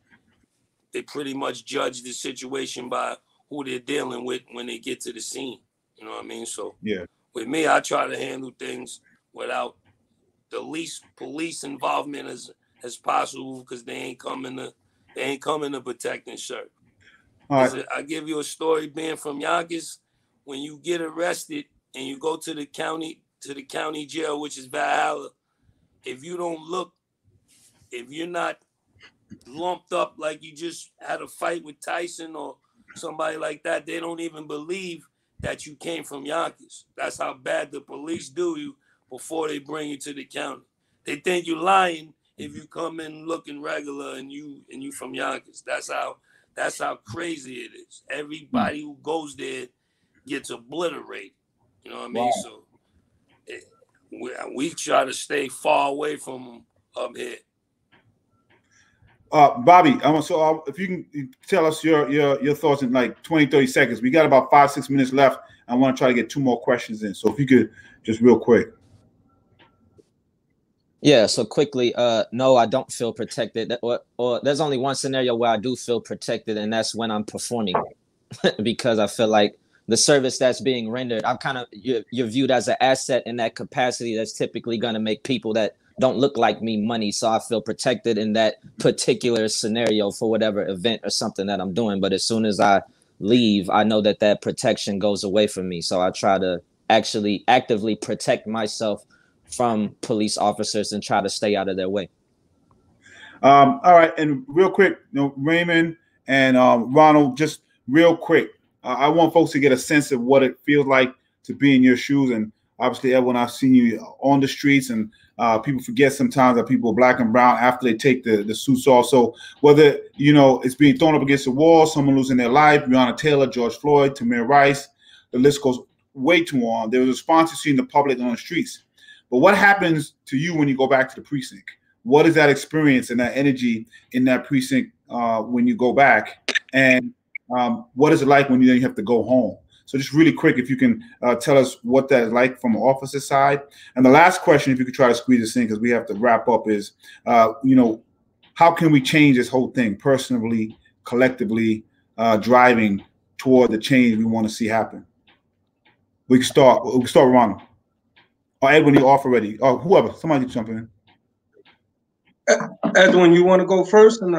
they pretty much judge the situation by who they're dealing with when they get to the scene. You know what I mean? So Yeah. with me, I try to handle things without the least police involvement as as possible because they ain't coming to they ain't coming to protect and serve. All right. 'Cause I give you a story being from Yonkers. When you get arrested and you go to the county to the county jail, which is Valhalla, if you don't look, if you're not lumped up like you just had a fight with Tyson or somebody like that, they don't even believe that you came from Yonkers. That's how bad the police do you before they bring you to the county. They think you're lying if you come in looking regular and you and you from Yonkers. That's how that's how crazy it is. Everybody who goes there gets obliterated. You know what I mean? Wow. So it, we, we try to stay far away from them up here. Uh, Bobby, I want so uh, if you can tell us your your your thoughts in like 20, 30 seconds. We got about five, six minutes left. I want to try to get two more questions in. So if you could just real quick. Yeah, so quickly, uh, no, I don't feel protected. Or, or there's only one scenario where I do feel protected, and that's when I'm performing, <laughs> because I feel like the service that's being rendered, I'm kind of you're, you're viewed as an asset in that capacity. That's typically going to make people that don't look like me money. So I feel protected in that particular scenario for whatever event or something that I'm doing. But as soon as I leave, I know that that protection goes away from me. So I try to actually actively protect myself from police officers and try to stay out of their way. Um, all right, and real quick, you know, Raymond and um, Ronald, just real quick. I want folks to get a sense of what it feels like to be in your shoes. And obviously, everyone I've seen you on the streets, and uh, people forget sometimes that people are black and brown after they take the, the suits off. So whether you know it's being thrown up against the wall, someone losing their life, Breonna Taylor, George Floyd, Tamir Rice, the list goes way too long. There was a response you see in the public on the streets. But what happens to you when you go back to the precinct? What is that experience and that energy in that precinct uh, when you go back? And um, what is it like when you then have to go home? So just really quick, if you can uh, tell us what that is like from an officer side. And the last question, if you could try to squeeze this in because we have to wrap up, is uh, you know how can we change this whole thing personally, collectively, uh, driving toward the change we want to see happen? We can start. We can start with Ronald. Or Edwin, you off already. Or whoever. Somebody jump in. Edwin, you want to go first? And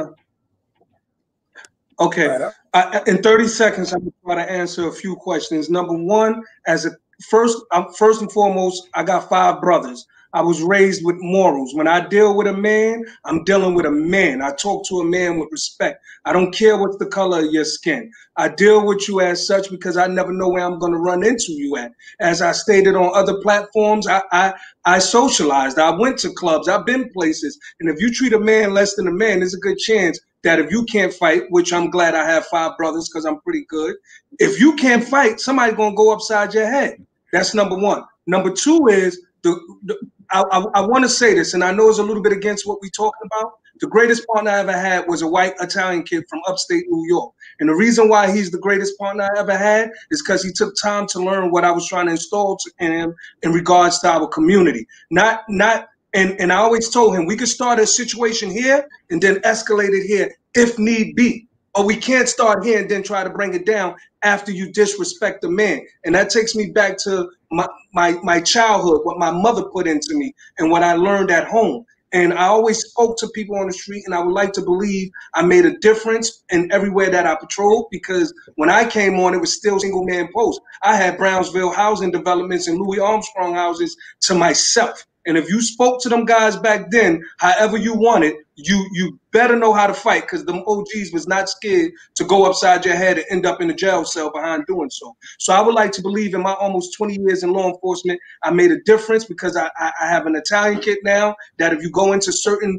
okay, I, in 30 seconds, I'm going to try to answer a few questions. Number one, as a first, I'm, first and foremost, I got five brothers. I was raised with morals. When I deal with a man, I'm dealing with a man. I talk to a man with respect. I don't care what's the color of your skin. I deal with you as such because I never know where I'm going to run into you at. As I stated on other platforms, I, I I socialized. I went to clubs. I've been places. And if you treat a man less than a man, there's a good chance that if you can't fight, which I'm glad I have five brothers because I'm pretty good. If you can't fight, somebody's gonna go upside your head. That's number one. Number two is the, the I, I, I want to say this, and I know it's a little bit against what we're talking about. The greatest partner I ever had was a white Italian kid from upstate New York. And the reason why he's the greatest partner I ever had is because he took time to learn what I was trying to install to- in him in regards to our community. Not, not, and, and I always told him we could start a situation here and then escalate it here if need be. Or we can't start here and then try to bring it down after you disrespect the man. And that takes me back to my, my, childhood, what my mother put into me and what I learned at home. And I always spoke to people on the street, and I would like to believe I made a difference in everywhere that I patrolled because when I came on, it was still single man post. I had Brownsville housing developments and Louis Armstrong houses to myself. And if you spoke to them guys back then, however you wanted, you you better know how to fight because them OGs was not scared to go upside your head and end up in a jail cell behind doing so. So I would like to believe in my almost 20 years in law enforcement, I made a difference because I, I, I have an Italian kid now that if you go into certain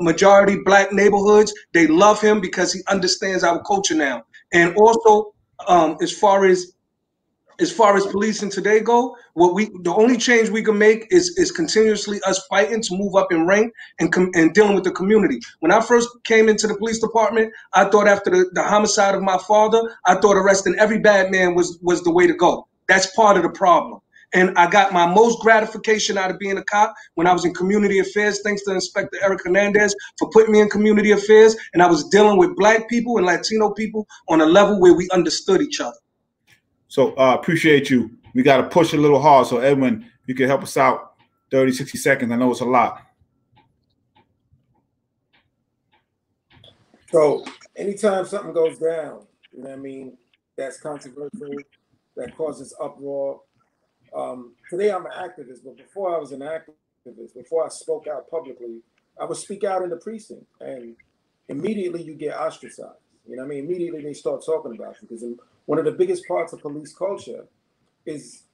majority black neighborhoods, they love him because he understands our culture now. And also, um, as far as as far as policing today go, what we the only change we can make is is continuously us fighting to move up in rank and com- and dealing with the community. When I first came into the police department, I thought after the, the homicide of my father, I thought arresting every bad man was was the way to go. That's part of the problem. And I got my most gratification out of being a cop when I was in community affairs, thanks to Inspector Eric Hernandez for putting me in community affairs. And I was dealing with black people and Latino people on a level where we understood each other. So uh, appreciate you. We got to push a little hard. So Edwin, you can help us out 30, 60 seconds. I know it's a lot. So anytime something goes down, you know what I mean, that's controversial, that causes uproar. Um, today I'm an activist, but before I was an activist, before I spoke out publicly, I would speak out in the precinct, and immediately you get ostracized. You know what I mean? Immediately they start talking about you because one of the biggest parts of police culture is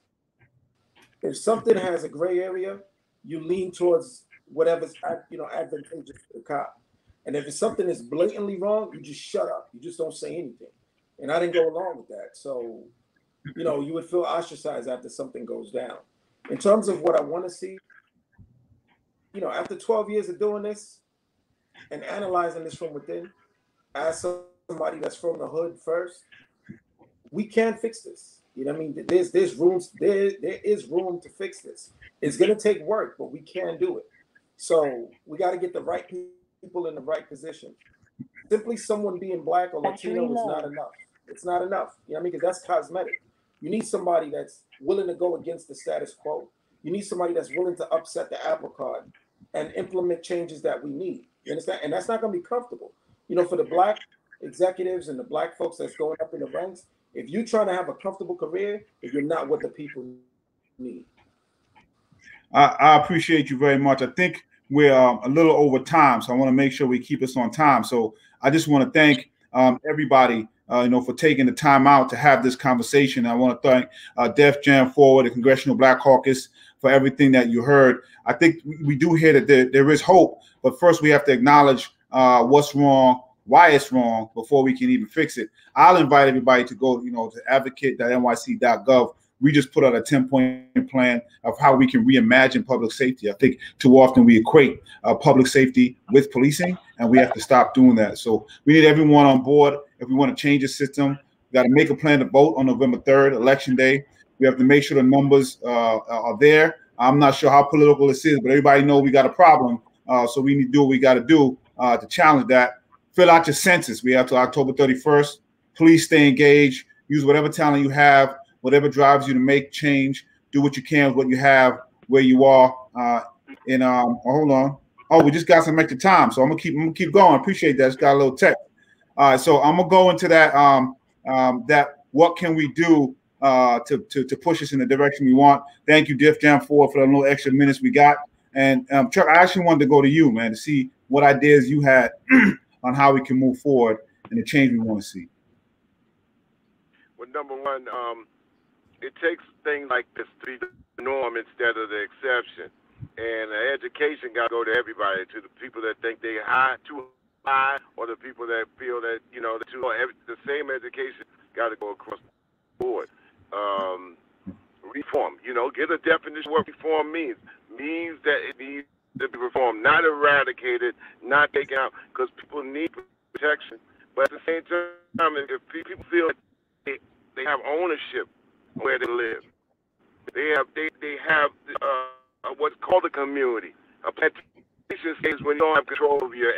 if something has a gray area, you lean towards whatever's you know advantageous to the cop. And if it's something that's blatantly wrong, you just shut up. You just don't say anything. And I didn't go along with that. So, you know, you would feel ostracized after something goes down. In terms of what I want to see, you know, after 12 years of doing this and analyzing this from within, as somebody that's from the hood first, we can fix this. You know what I mean? There's there's rooms there there is room to fix this. It's gonna take work, but we can do it. So we got to get the right people in the right position. Simply someone being black or Latino is not enough. It's not enough. You know what I mean? Because that's cosmetic. You need somebody that's willing to go against the status quo. You need somebody that's willing to upset the apple cart and implement changes that we need. You understand? And that's not going to be comfortable. You know, for the black executives and the black folks that's going up in the ranks, if you're trying to have a comfortable career, if you're not what the people need. I, I appreciate you very much. I think we're um, a little over time, so I want to make sure we keep us on time. So I just want to thank um, everybody, uh, you know, for taking the time out to have this conversation. I want to thank uh, Def Jam Forward, the Congressional Black Caucus, for everything that you heard. I think we, we do hear that there, there is hope, but first we have to acknowledge uh, what's wrong, why it's wrong before we can even fix it. I'll invite everybody to go, you know, to advocate.nyc.gov. We just put out a 10 point plan of how we can reimagine public safety. I think too often we equate uh, public safety with policing, and we have to stop doing that. So we need everyone on board. If we want to change the system, we got to make a plan to vote on November 3rd, election day. We have to make sure the numbers uh, are there. I'm not sure how political this is, but everybody know we got a problem. Uh, so we need to do what we got to do uh, to challenge that fill out your census. We have to October 31st. Please stay engaged. Use whatever talent you have, whatever drives you to make change. Do what you can with what you have, where you are. Uh, and um, oh, hold on. Oh, we just got some extra time, so I'm gonna keep I'm gonna keep going. Appreciate that. It's got a little tech. All right, so I'm gonna go into that. Um, um, that what can we do uh, to, to to push us in the direction we want? Thank you, Def Jam, for for the little extra minutes we got. And um, Chuck, I actually wanted to go to you, man, to see what ideas you had <clears throat> on how we can move forward and the change we want to see? Well, number one, um, it takes things like this to be the norm instead of the exception. And education got to go to everybody, to the people that think they high, too high, or the people that feel that you know the, every, the same education got to go across the board. Um, reform, you know, get a definition of what reform means. Means that it needs to be reformed, not eradicated, not taken out, because people need protection. But at the same time, if people feel like they, they have ownership where they live, they have they, they have uh, what's called a community. A plantation is when you don't have control over your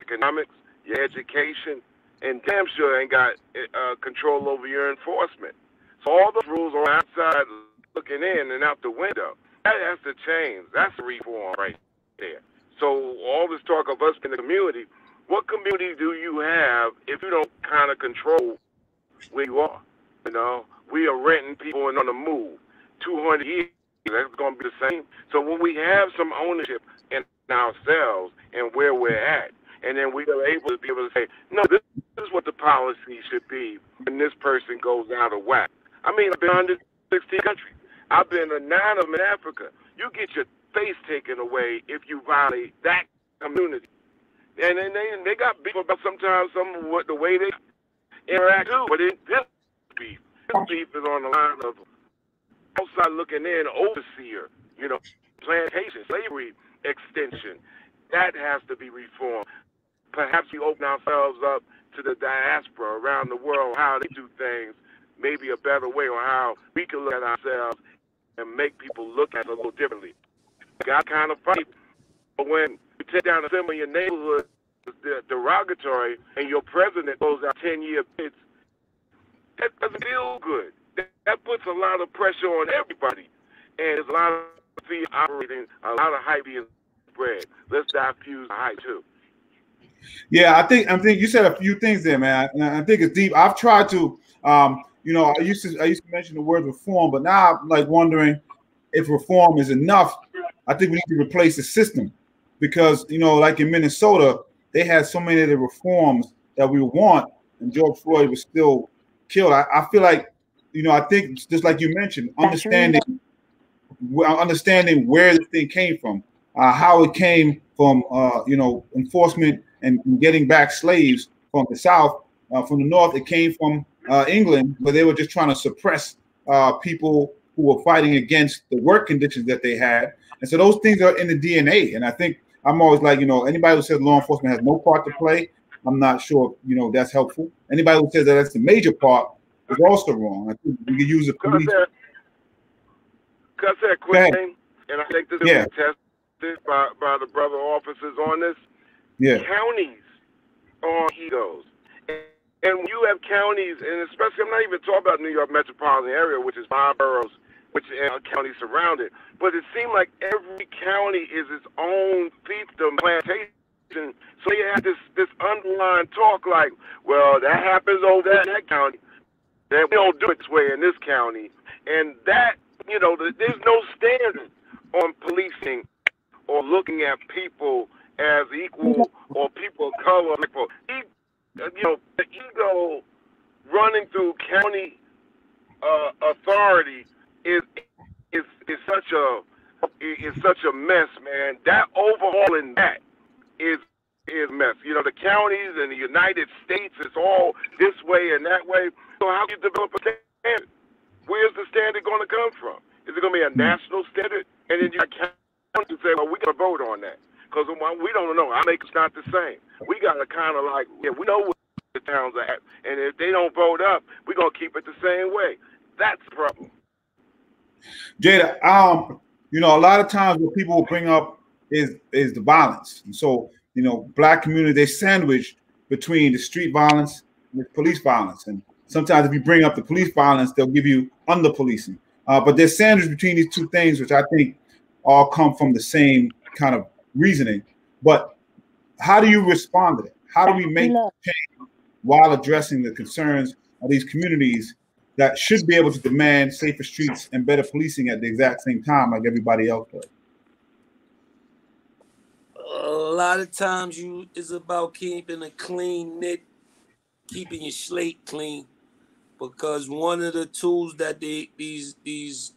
economics, your education, and damn sure ain't got uh, control over your enforcement. So all those rules are outside looking in and out the window. That has to change. That's reform right there. So all this talk of us in the community, what community do you have if you don't kind of control where you are? You know, we are renting people and on the move. 200 years That's going to be the same. So when we have some ownership in ourselves and where we're at, and then we are able to be able to say, no, this, is what the policy should be when this person goes out of whack. I mean, I've been under 16 countries. I've been to nine of them in Africa. You get your face taken away if you violate that community. And then they they got beef about sometimes some what the way they interact too. But it, this beef, this beef is on the line of outside looking in, overseer, you know, plantation, slavery extension. That has to be reformed. Perhaps we open ourselves up to the diaspora around the world, how they do things, maybe a better way on how we can look at ourselves and make people look at it a little differently. Got kind of fight, but when you take down a symbol your neighborhood, the derogatory, and your president goes out 10 year bids, that doesn't feel good. That, that puts a lot of pressure on everybody. And there's a lot of fear operating, a lot of hype being spread. Let's diffuse the hype too. Yeah, I think I think you said a few things there, man. And I think it's deep. I've tried to, um, you know, I used to I used to mention the word reform, but now I'm like wondering if reform is enough. I think we need to replace the system because you know, like in Minnesota, they had so many of the reforms that we want, and George Floyd was still killed. I, I feel like, you know, I think just like you mentioned, understanding understanding where the thing came from, uh, how it came from, uh, you know, enforcement and getting back slaves from the south, uh, from the north. It came from uh, England, but they were just trying to suppress uh, people who were fighting against the work conditions that they had. And so those things are in the DNA. And I think I'm always like, you know, anybody who says law enforcement has no part to play, I'm not sure, you know, that's helpful. Anybody who says that that's the major part is also wrong. I think we could use the police. Can I say a quick thing? And I think this is Yeah. tested by, by the brother officers on this. Yeah. Counties are egos. And, and when you have counties, and especially, I'm not even talking about New York metropolitan area, which is five boroughs, which are counties surrounded. But it seemed like every county is its own fiefdom plantation. So you had this this underlying talk like, well, that happens over there in that county. Then we don't do it this way in this county. And that, you know, there's no standard on policing or looking at people as equal or people of color. You know, the ego running through county uh, authority is is is such a is such a mess, man. That overhauling that is is mess. You know, the counties and the United States is all this way and that way. So how do you develop a standard? Where's the standard going to come from? Is it going to be a hmm. national standard? And then you counties say, well, we got to vote on that because we don't know. Our it's not the same. We got to kind of like, yeah, we know what the towns are at, and if they don't vote up, we're gonna keep it the same way. That's the problem. Jada, um, you know, a lot of times what people will bring up is is the violence. And so, you know, black community they sandwich between the street violence and the police violence. And sometimes if you bring up the police violence, they'll give you under policing. Uh, but there's sandwich between these two things, which I think all come from the same kind of reasoning. But how do you respond to that? How do we make change while addressing the concerns of these communities that should be able to demand safer streets and better policing at the exact same time like everybody else does? a lot of times you it's about keeping a clean knit, keeping your slate clean, because one of the tools that they these these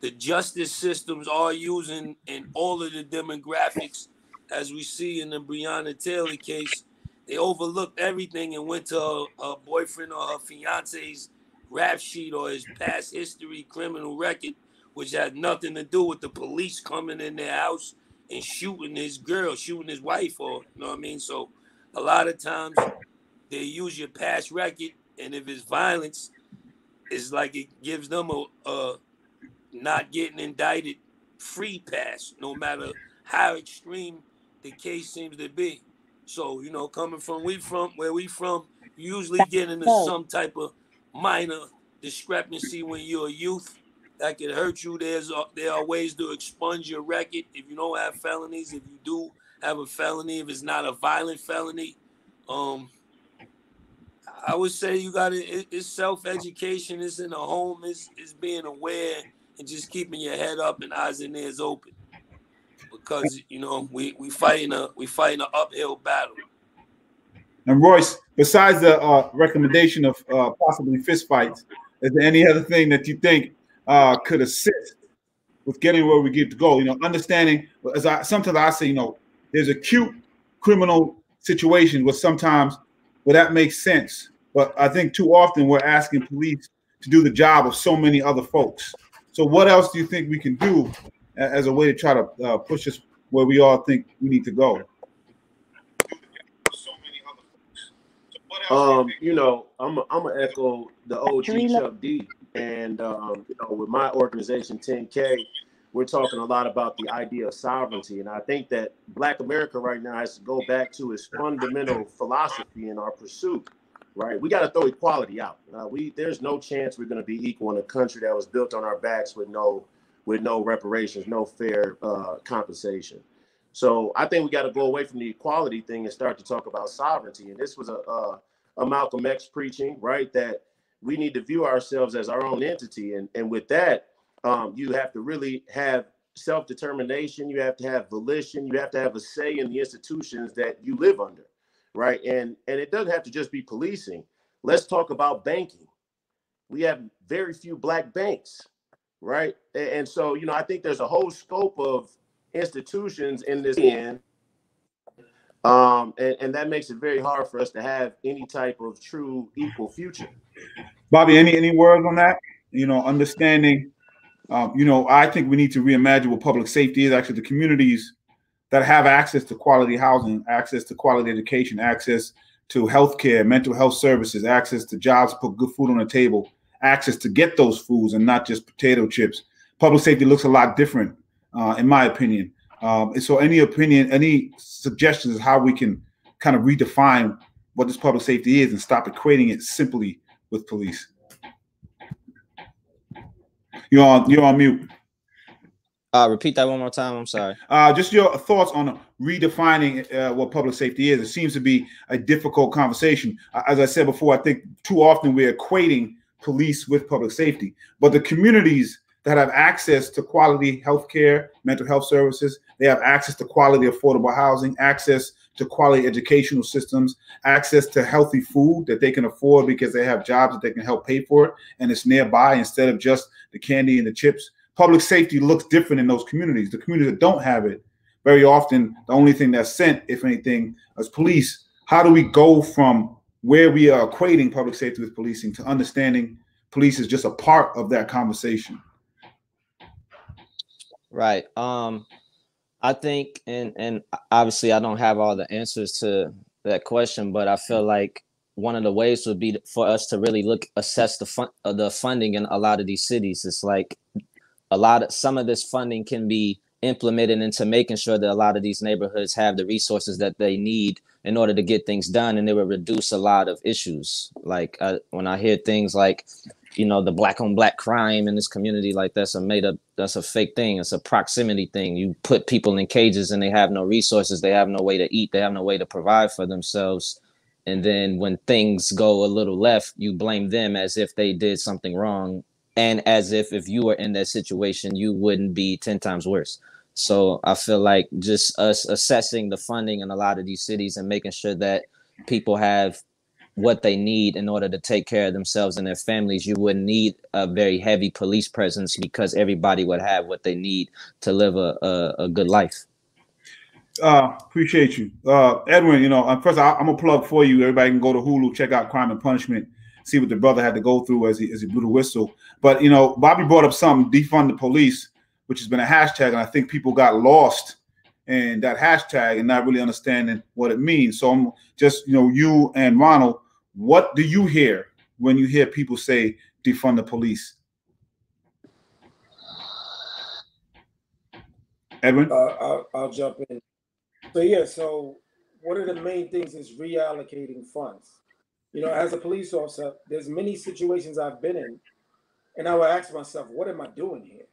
the justice systems are using in all of the demographics, as we see in the Breonna Taylor case, they overlooked everything and went to her, her boyfriend or her fiance's rap sheet or his past history, criminal record, which had nothing to do with the police coming in their house and shooting his girl, shooting his wife, or you know what I mean. So, a lot of times they use your past record, and if it's violence, it's like it gives them a, a not getting indicted free pass, no matter how extreme the case seems to be. So, you know, coming from we from where we from, you usually get into some type of minor discrepancy when you're a youth that could hurt you. There's there are ways to expunge your record if you don't have felonies. If you do have a felony, if it's not a violent felony, um, I would say you got. It, it's self education. It's in the home. It's, it's being aware and just keeping your head up and eyes and ears open. Because you know we we fighting a we fighting an uphill battle. And Royce, besides the uh, recommendation of uh, possibly fistfights, is there any other thing that you think uh, could assist with getting where we get to go? You know, understanding as I sometimes I say, you know, there's acute criminal situation where sometimes where that makes sense, but I think too often we're asking police to do the job of so many other folks. So, what else do you think we can do as a way to try to uh, push us where we all think we need to go? Um, you know, I'm i I'm gonna echo the OG Chuck D, and um, you know, with my organization 10K, we're talking a lot about the idea of sovereignty, and I think that Black America right now has to go back to its fundamental philosophy in our pursuit. Right, we got to throw equality out. Uh, we there's no chance we're going to be equal in a country that was built on our backs with no with no reparations, no fair uh, compensation. So I think we got to go away from the equality thing and start to talk about sovereignty. And this was a, a a Malcolm X preaching, right? That we need to view ourselves as our own entity. And, and with that, um, you have to really have self determination, you have to have volition, you have to have a say in the institutions that you live under, right? And, and it doesn't have to just be policing. Let's talk about banking. We have very few black banks, right? And, and so, you know, I think there's a whole scope of institutions in this end um, and, and that makes it very hard for us to have any type of true equal future. Bobby, any any words on that? You know, understanding. Um, you know, I think we need to reimagine what public safety is. Actually, the communities that have access to quality housing, access to quality education, access to healthcare, mental health services, access to jobs, put good food on the table, access to get those foods and not just potato chips. Public safety looks a lot different, uh, in my opinion. Um, and so, any opinion, any suggestions how we can kind of redefine what this public safety is and stop equating it simply with police? You're on. You're on mute. Uh, repeat that one more time. I'm sorry. Uh, just your thoughts on redefining uh, what public safety is. It seems to be a difficult conversation. As I said before, I think too often we're equating police with public safety, but the communities that have access to quality health care, mental health services. They have access to quality affordable housing, access to quality educational systems, access to healthy food that they can afford because they have jobs that they can help pay for it and it's nearby instead of just the candy and the chips. Public safety looks different in those communities. The communities that don't have it, very often the only thing that's sent, if anything, is police. How do we go from where we are equating public safety with policing to understanding police is just a part of that conversation? Right. Um, I think, and and obviously, I don't have all the answers to that question, but I feel like one of the ways would be for us to really look assess the fun, uh, the funding in a lot of these cities. It's like a lot of some of this funding can be implemented into making sure that a lot of these neighborhoods have the resources that they need in order to get things done, and it would reduce a lot of issues. Like uh, when I hear things like you know the black on black crime in this community like that's a made up that's a fake thing. It's a proximity thing. You put people in cages and they have no resources. They have no way to eat. They have no way to provide for themselves. And then when things go a little left you blame them as if they did something wrong. And as if if you were in that situation you wouldn't be 10 times worse. So i feel like just us assessing the funding in a lot of these cities and making sure that people have what they need in order to take care of themselves and their families, you wouldn't need a very heavy police presence because everybody would have what they need to live a, a, a good life. Uh, appreciate you, uh, Edwin. You know, uh, first I, am gonna plug for you. Everybody can go to Hulu, check out Crime and Punishment, see what the brother had to go through as he as he blew the whistle. But you know, Bobby brought up something defund the police, which has been a hashtag, and I think people got lost in that hashtag and not really understanding what it means. So I'm just you know, you and Ronald what do you hear when you hear people say defund the police? Edwin? Uh, I'll, I'll jump in. So, yeah, so one of the main things is reallocating funds. You know, as a police officer, there's many situations I've been in, and I would ask myself, what am I doing here?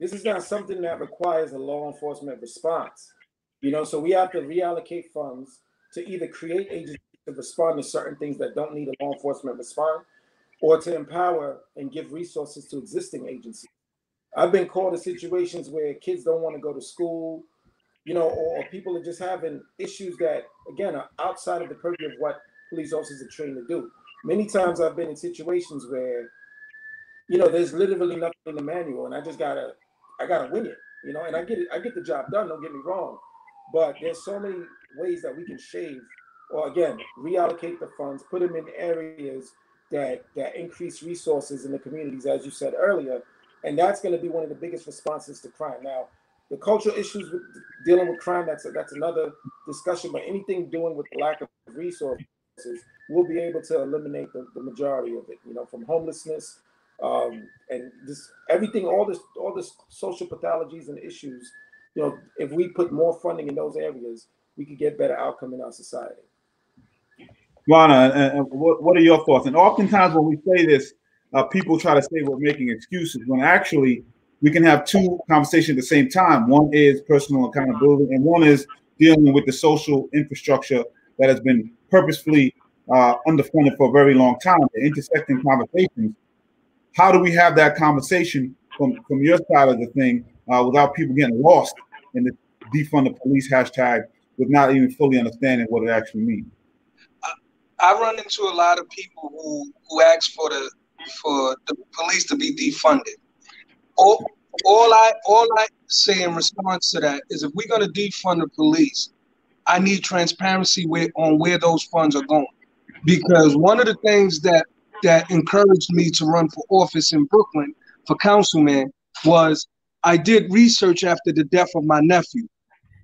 This is not something that requires a law enforcement response. You know, so we have to reallocate funds to either create agencies to respond to certain things that don't need a law enforcement response, or to empower and give resources to existing agencies. I've been called to situations where kids don't want to go to school, you know, or, people are just having issues that, again, are outside of the purview of what police officers are trained to do. Many times I've been in situations where, you know, there's literally nothing in the manual, and I just gotta, I gotta win it, you know, and I get it, I get the job done. Don't get me wrong, but there's so many ways that we can shave, or again, reallocate the funds, put them in areas that that increase resources in the communities, as you said earlier, and that's going to be one of the biggest responses to crime. Now, the cultural issues with dealing with crime that's that's another discussion, but anything doing with lack of resources, we'll be able to eliminate the, the majority of it. You know, from homelessness um, and just everything, all this, all this social pathologies and issues. You know, if we put more funding in those areas, we could get better outcome in our society. Rana, uh, uh, what, what are your thoughts? And oftentimes when we say this, uh, people try to say we're making excuses when actually we can have two conversations at the same time. One is personal accountability, and one is dealing with the social infrastructure that has been purposefully uh, underfunded for a very long time. The intersecting conversations. How do we have that conversation from, from your side of the thing uh, without people getting lost in the defund the police hashtag with not even fully understanding what it actually means? I run into a lot of people who who ask for the for the police to be defunded. All, all I all I say in response to that is if we're going to defund the police, I need transparency with, on where those funds are going. Because one of the things that that encouraged me to run for office in Brooklyn for councilman was I did research after the death of my nephew.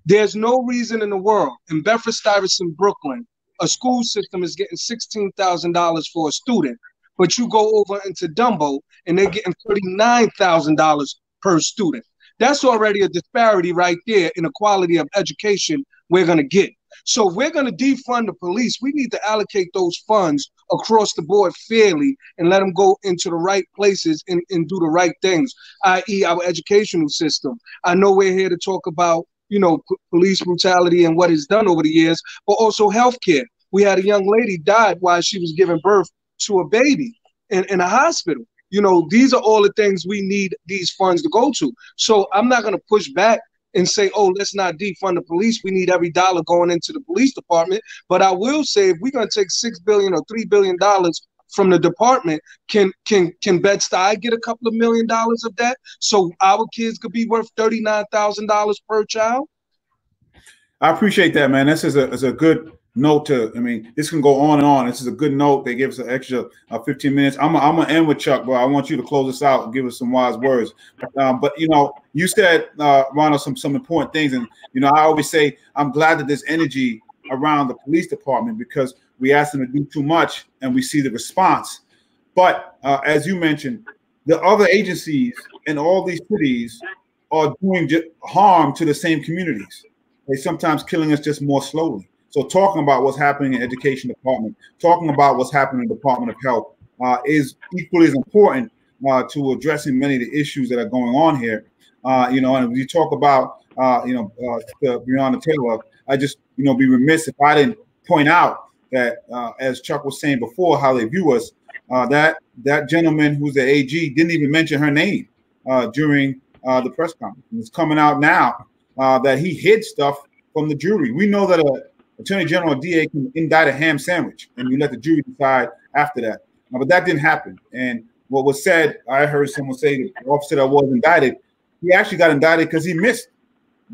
There's no reason in the world in Bedford Stuyvesant, Brooklyn, a school system is getting $16,000 for a student, but you go over into Dumbo and they're getting $39,000 per student. That's already a disparity right there in the quality of education we're going to get. So if we're going to defund the police, we need to allocate those funds across the board fairly and let them go into the right places and, and do the right things, i.e., our educational system. I know we're here to talk about you know, p- police brutality and what it's done over the years, but also healthcare. We had a young lady died while she was giving birth to a baby in, in a hospital. You know, these are all the things we need these funds to go to. So I'm not going to push back and say, oh, let's not defund the police. We need every dollar going into the police department. But I will say, if we're going to take six billion or three billion dollars from the department, can can can Bed Stuy get a couple of million dollars of that so our kids could be worth thirty nine thousand dollars per child? I appreciate that, man. This is a, is a good note to. I mean, this can go on and on. This is a good note. They give us an extra uh, 15 minutes. I'm, I'm gonna end with Chuck, but I want you to close us out and give us some wise words. Um, but you know, you said, uh, Ronald, some some important things, and you know, I always say I'm glad that there's energy around the police department because we ask them to do too much and we see the response. But uh, as you mentioned, the other agencies in all these cities are doing harm to the same communities. They sometimes killing us just more slowly. So talking about what's happening in education department, talking about what's happening in the Department of Health uh, is equally as important uh, to addressing many of the issues that are going on here. Uh, you know, and you talk about, uh, you know, uh, Breonna Taylor, I just, you know, be remiss if I didn't point out that, uh, as Chuck was saying before, how they view us. Uh, that that gentleman who's the AG didn't even mention her name during the press conference. And it's coming out now that he hid stuff from the jury. We know that a attorney general or DA can indict a ham sandwich, and you let the jury decide after that. but that didn't happen. And what was said, I heard someone say the officer that was indicted, he actually got indicted because he missed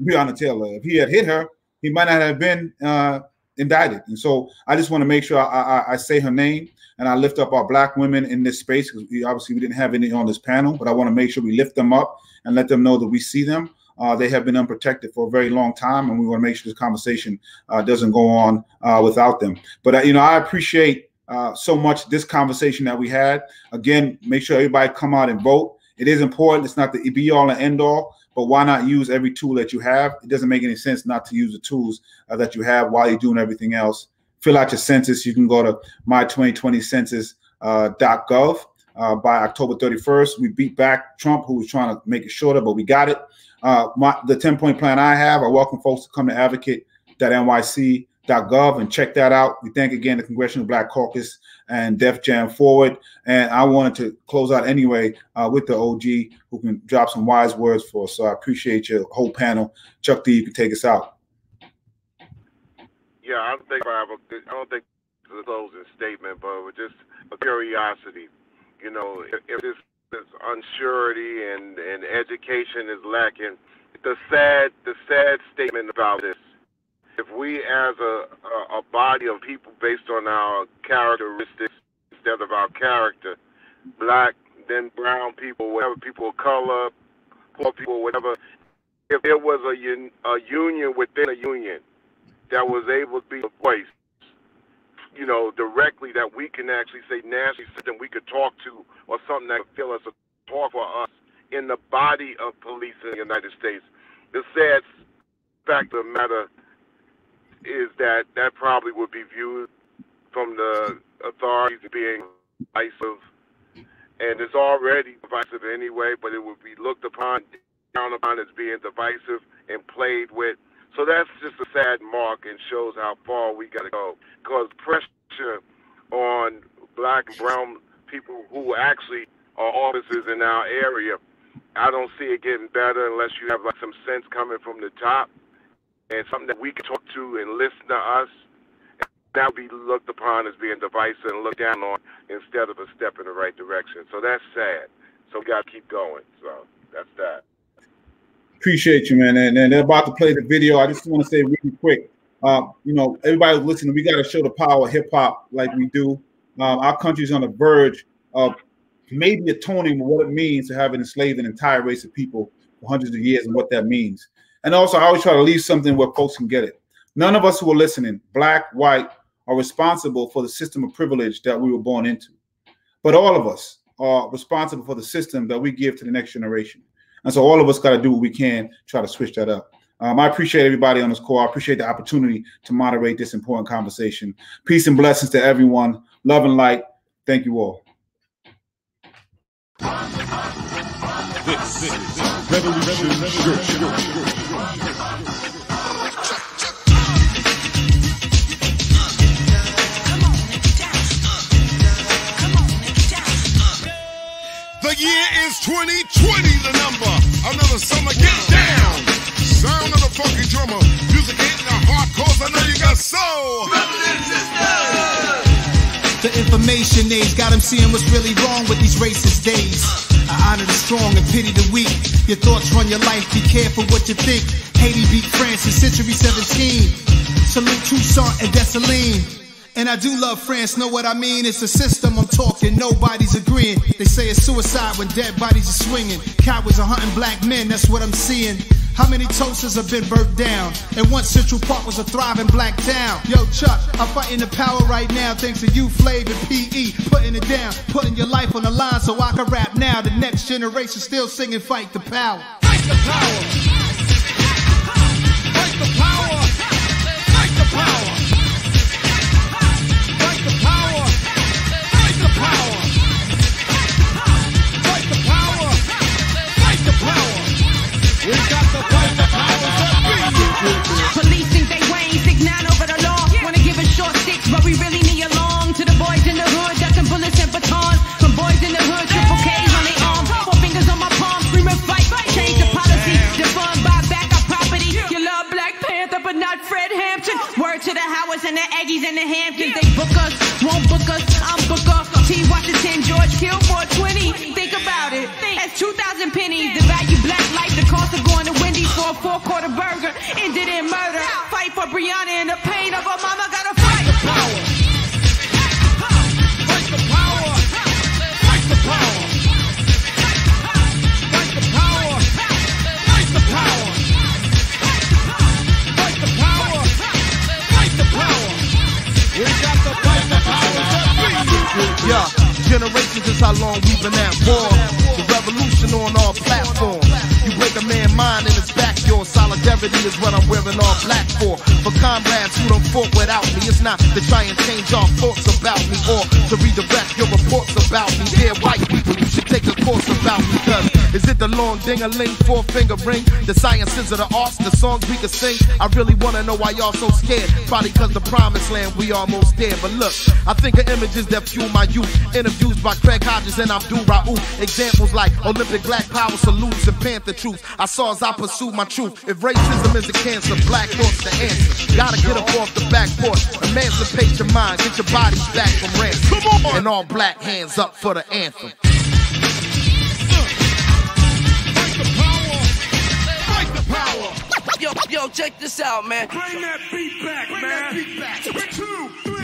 Breonna Taylor. If he had hit her, he might not have been uh, indicted. And so I just want to make sure I, I, I, say her name and I lift up our black women in this space because we obviously we didn't have any on this panel, but I want to make sure we lift them up and let them know that we see them. Uh, they have been unprotected for a very long time, and we want to make sure this conversation uh, doesn't go on uh, without them. But uh, you know, I appreciate uh, so much this conversation that we had. Again, make sure everybody come out and vote. It is important. It's not the be all and end all but why not use every tool that you have? It doesn't make any sense not to use the tools uh, that you have while you're doing everything else. Fill out your census. You can go to my2020census.gov uh, uh, by October 31st. We beat back Trump, who was trying to make it shorter, but we got it. Uh, my, the 10 point plan I have, I welcome folks to come to advocate.nyc Gov and check that out. We thank again the Congressional Black Caucus and Def Jam Forward. And I wanted to close out anyway uh, with the OG who can drop some wise words for us. So I appreciate your whole panel. Chuck D, you can take us out. Yeah, I don't think I have don't think it's a closing statement, but just a curiosity. You know, if, if this, this unsurety and, and education is lacking, the sad the sad statement about this. If we as a, a, a body of people based on our characteristics instead of our character, black, then brown people, whatever people of color, poor people, whatever, if there was a, un, a union within a union that was able to be a voice, you know, directly that we can actually say nationally something we could talk to or something that could feel as a talk for us in the body of police in the United States. The sad fact of the matter is that that probably would be viewed from the authorities being divisive, and it's already divisive anyway. But it would be looked upon, down upon as being divisive and played with. So that's just a sad mark and shows how far we got to go. Because pressure on black and brown people who actually are officers in our area, I don't see it getting better unless you have like some sense coming from the top and something that we can talk to and listen to us, and that would be looked upon as being divisive and looked down on instead of a step in the right direction. So that's sad. So we got to keep going. So that's that. Appreciate you, man. And, and they're about to play the video. I just want to say really quick. Uh, you know, everybody listening, we got to show the power of hip hop like we do. Um, our country's on the verge of maybe atoning for what it means to have enslaved an entire race of people for hundreds of years and what that means. And also, I always try to leave something where folks can get it. None of us who are listening, black, white, are responsible for the system of privilege that we were born into. But all of us are responsible for the system that we give to the next generation. And so all of us got to do what we can try to switch that up. Um, I appreciate everybody on this call. I appreciate the opportunity to moderate this important conversation. Peace and blessings to everyone. Love and light. Thank you all. The year is 2020, the number. Another summer, get down. Sound of the funky drummer. Music hitting the heart, cause I know you got soul. The information age got them seeing what's really wrong with these racist days. I honor the strong and pity the weak. Your thoughts run your life, be careful what you think. Haiti beat France in century 17. Salute Toussaint and Dessalines. And I do love France, know what I mean? It's a system I'm talking, nobody's agreeing. They say it's suicide when dead bodies are swinging. Cowards are hunting black men, that's what I'm seeing. How many Tulsas have been burnt down? And once Central Park was a thriving black town. Yo, Chuck, I'm fighting the power right now thanks to you, Flav and PE. Putting it down, putting your life on the line so I can rap now. The next generation still singing Fight the Power. Fight the power! Fight the power! And the Aggies and the Hamptons. They book us, won't book us. I'm book Booker. T. Washington, George Kilmore, 20. Think about it. That's 2,000 pennies. The value black life, the cost of going to Wendy's for a four quarter burger. Ended in murder. Fight for Breonna and the Yeah, generations is how long we've been at war. The revolution on all platforms. You break a man's mind and it's back your solidarity is what I'm wearing all black for. For comrades who don't fought without me, it's not to try and change our thoughts about me or to redirect your reports about me. Dear white people, you should take a course about me. Cause Is it the long ding-a-ling, four finger ring? The sciences of the arts, the songs we can sing? I really wanna know why y'all so scared. Probably cause the promised land we almost there. But look, I think of images that fuel my youth. Interviews by Craig Hodges and Abdul-Rauf. Examples like Olympic black power salutes and Panther truth. I saw as I pursued my truth. If racism is a cancer, black thoughts the answer. Gotta get up off the back porch. Emancipate your mind, get your bodies back from ransom. Come on! And all black hands up for the anthem. Yo, yo, check this out, man. Bring that beat back, man. Two, three, four, hit it.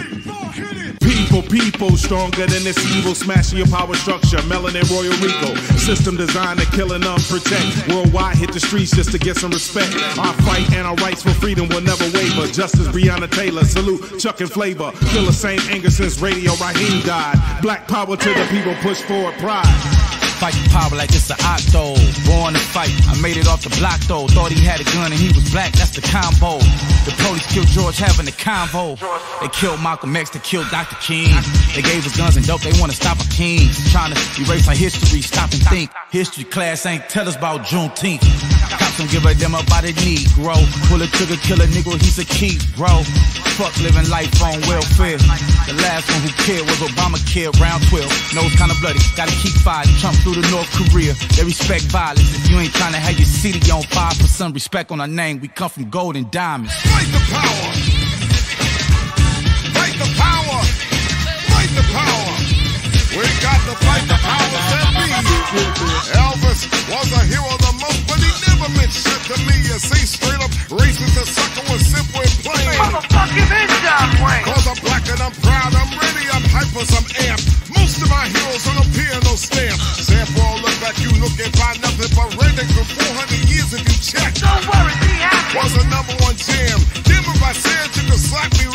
People, people, stronger than this evil, smashing your power structure. Melanin Royal Rico, system designed to kill and unprotect. Worldwide, hit the streets just to get some respect. Our fight and our rights for freedom will never waver. Justice Breonna Taylor, salute Chuck and Flavor. Feel the same anger since Radio Raheem died. Black power to the people, push forward pride. Fight the power like it's an octo. Born to fight. I made it off the block though. Thought he had a gun and he was black. That's the combo. The police killed George having the convo. They killed Malcolm X. They killed Dr. King. They gave us guns and dope. They want to stop a king. Trying to erase our history. Stop and think. History class ain't tell us about Juneteenth. Cops don't give a damn about a Negro. Pull a trigger, kill a nigga. He's a key, bro. Fuck living life on welfare. The last one who cared was Obamacare. Round 12. Nose kinda bloody. Gotta keep fighting. Trump through the North Korea. They respect violence. If you ain't trying to have your city on fire, put some respect on our name. We come from gold and diamonds. Fight the power. Fight the power. Fight the power. We got to fight the powers that be. Elvis was a hero the most, but meant shit to me. You see, straight up racist and sucker was simple and plain. Motherfucking is John Wayne. Cause I'm black and I'm proud, I'm ready, I'm hyper, I'm amped. Most of my heroes don't appear no stamp. Sample look like you look and find nothing but redneck for 400 years if you check. Don't worry, be happy. Was a number one jam. Damn if I said you could slap me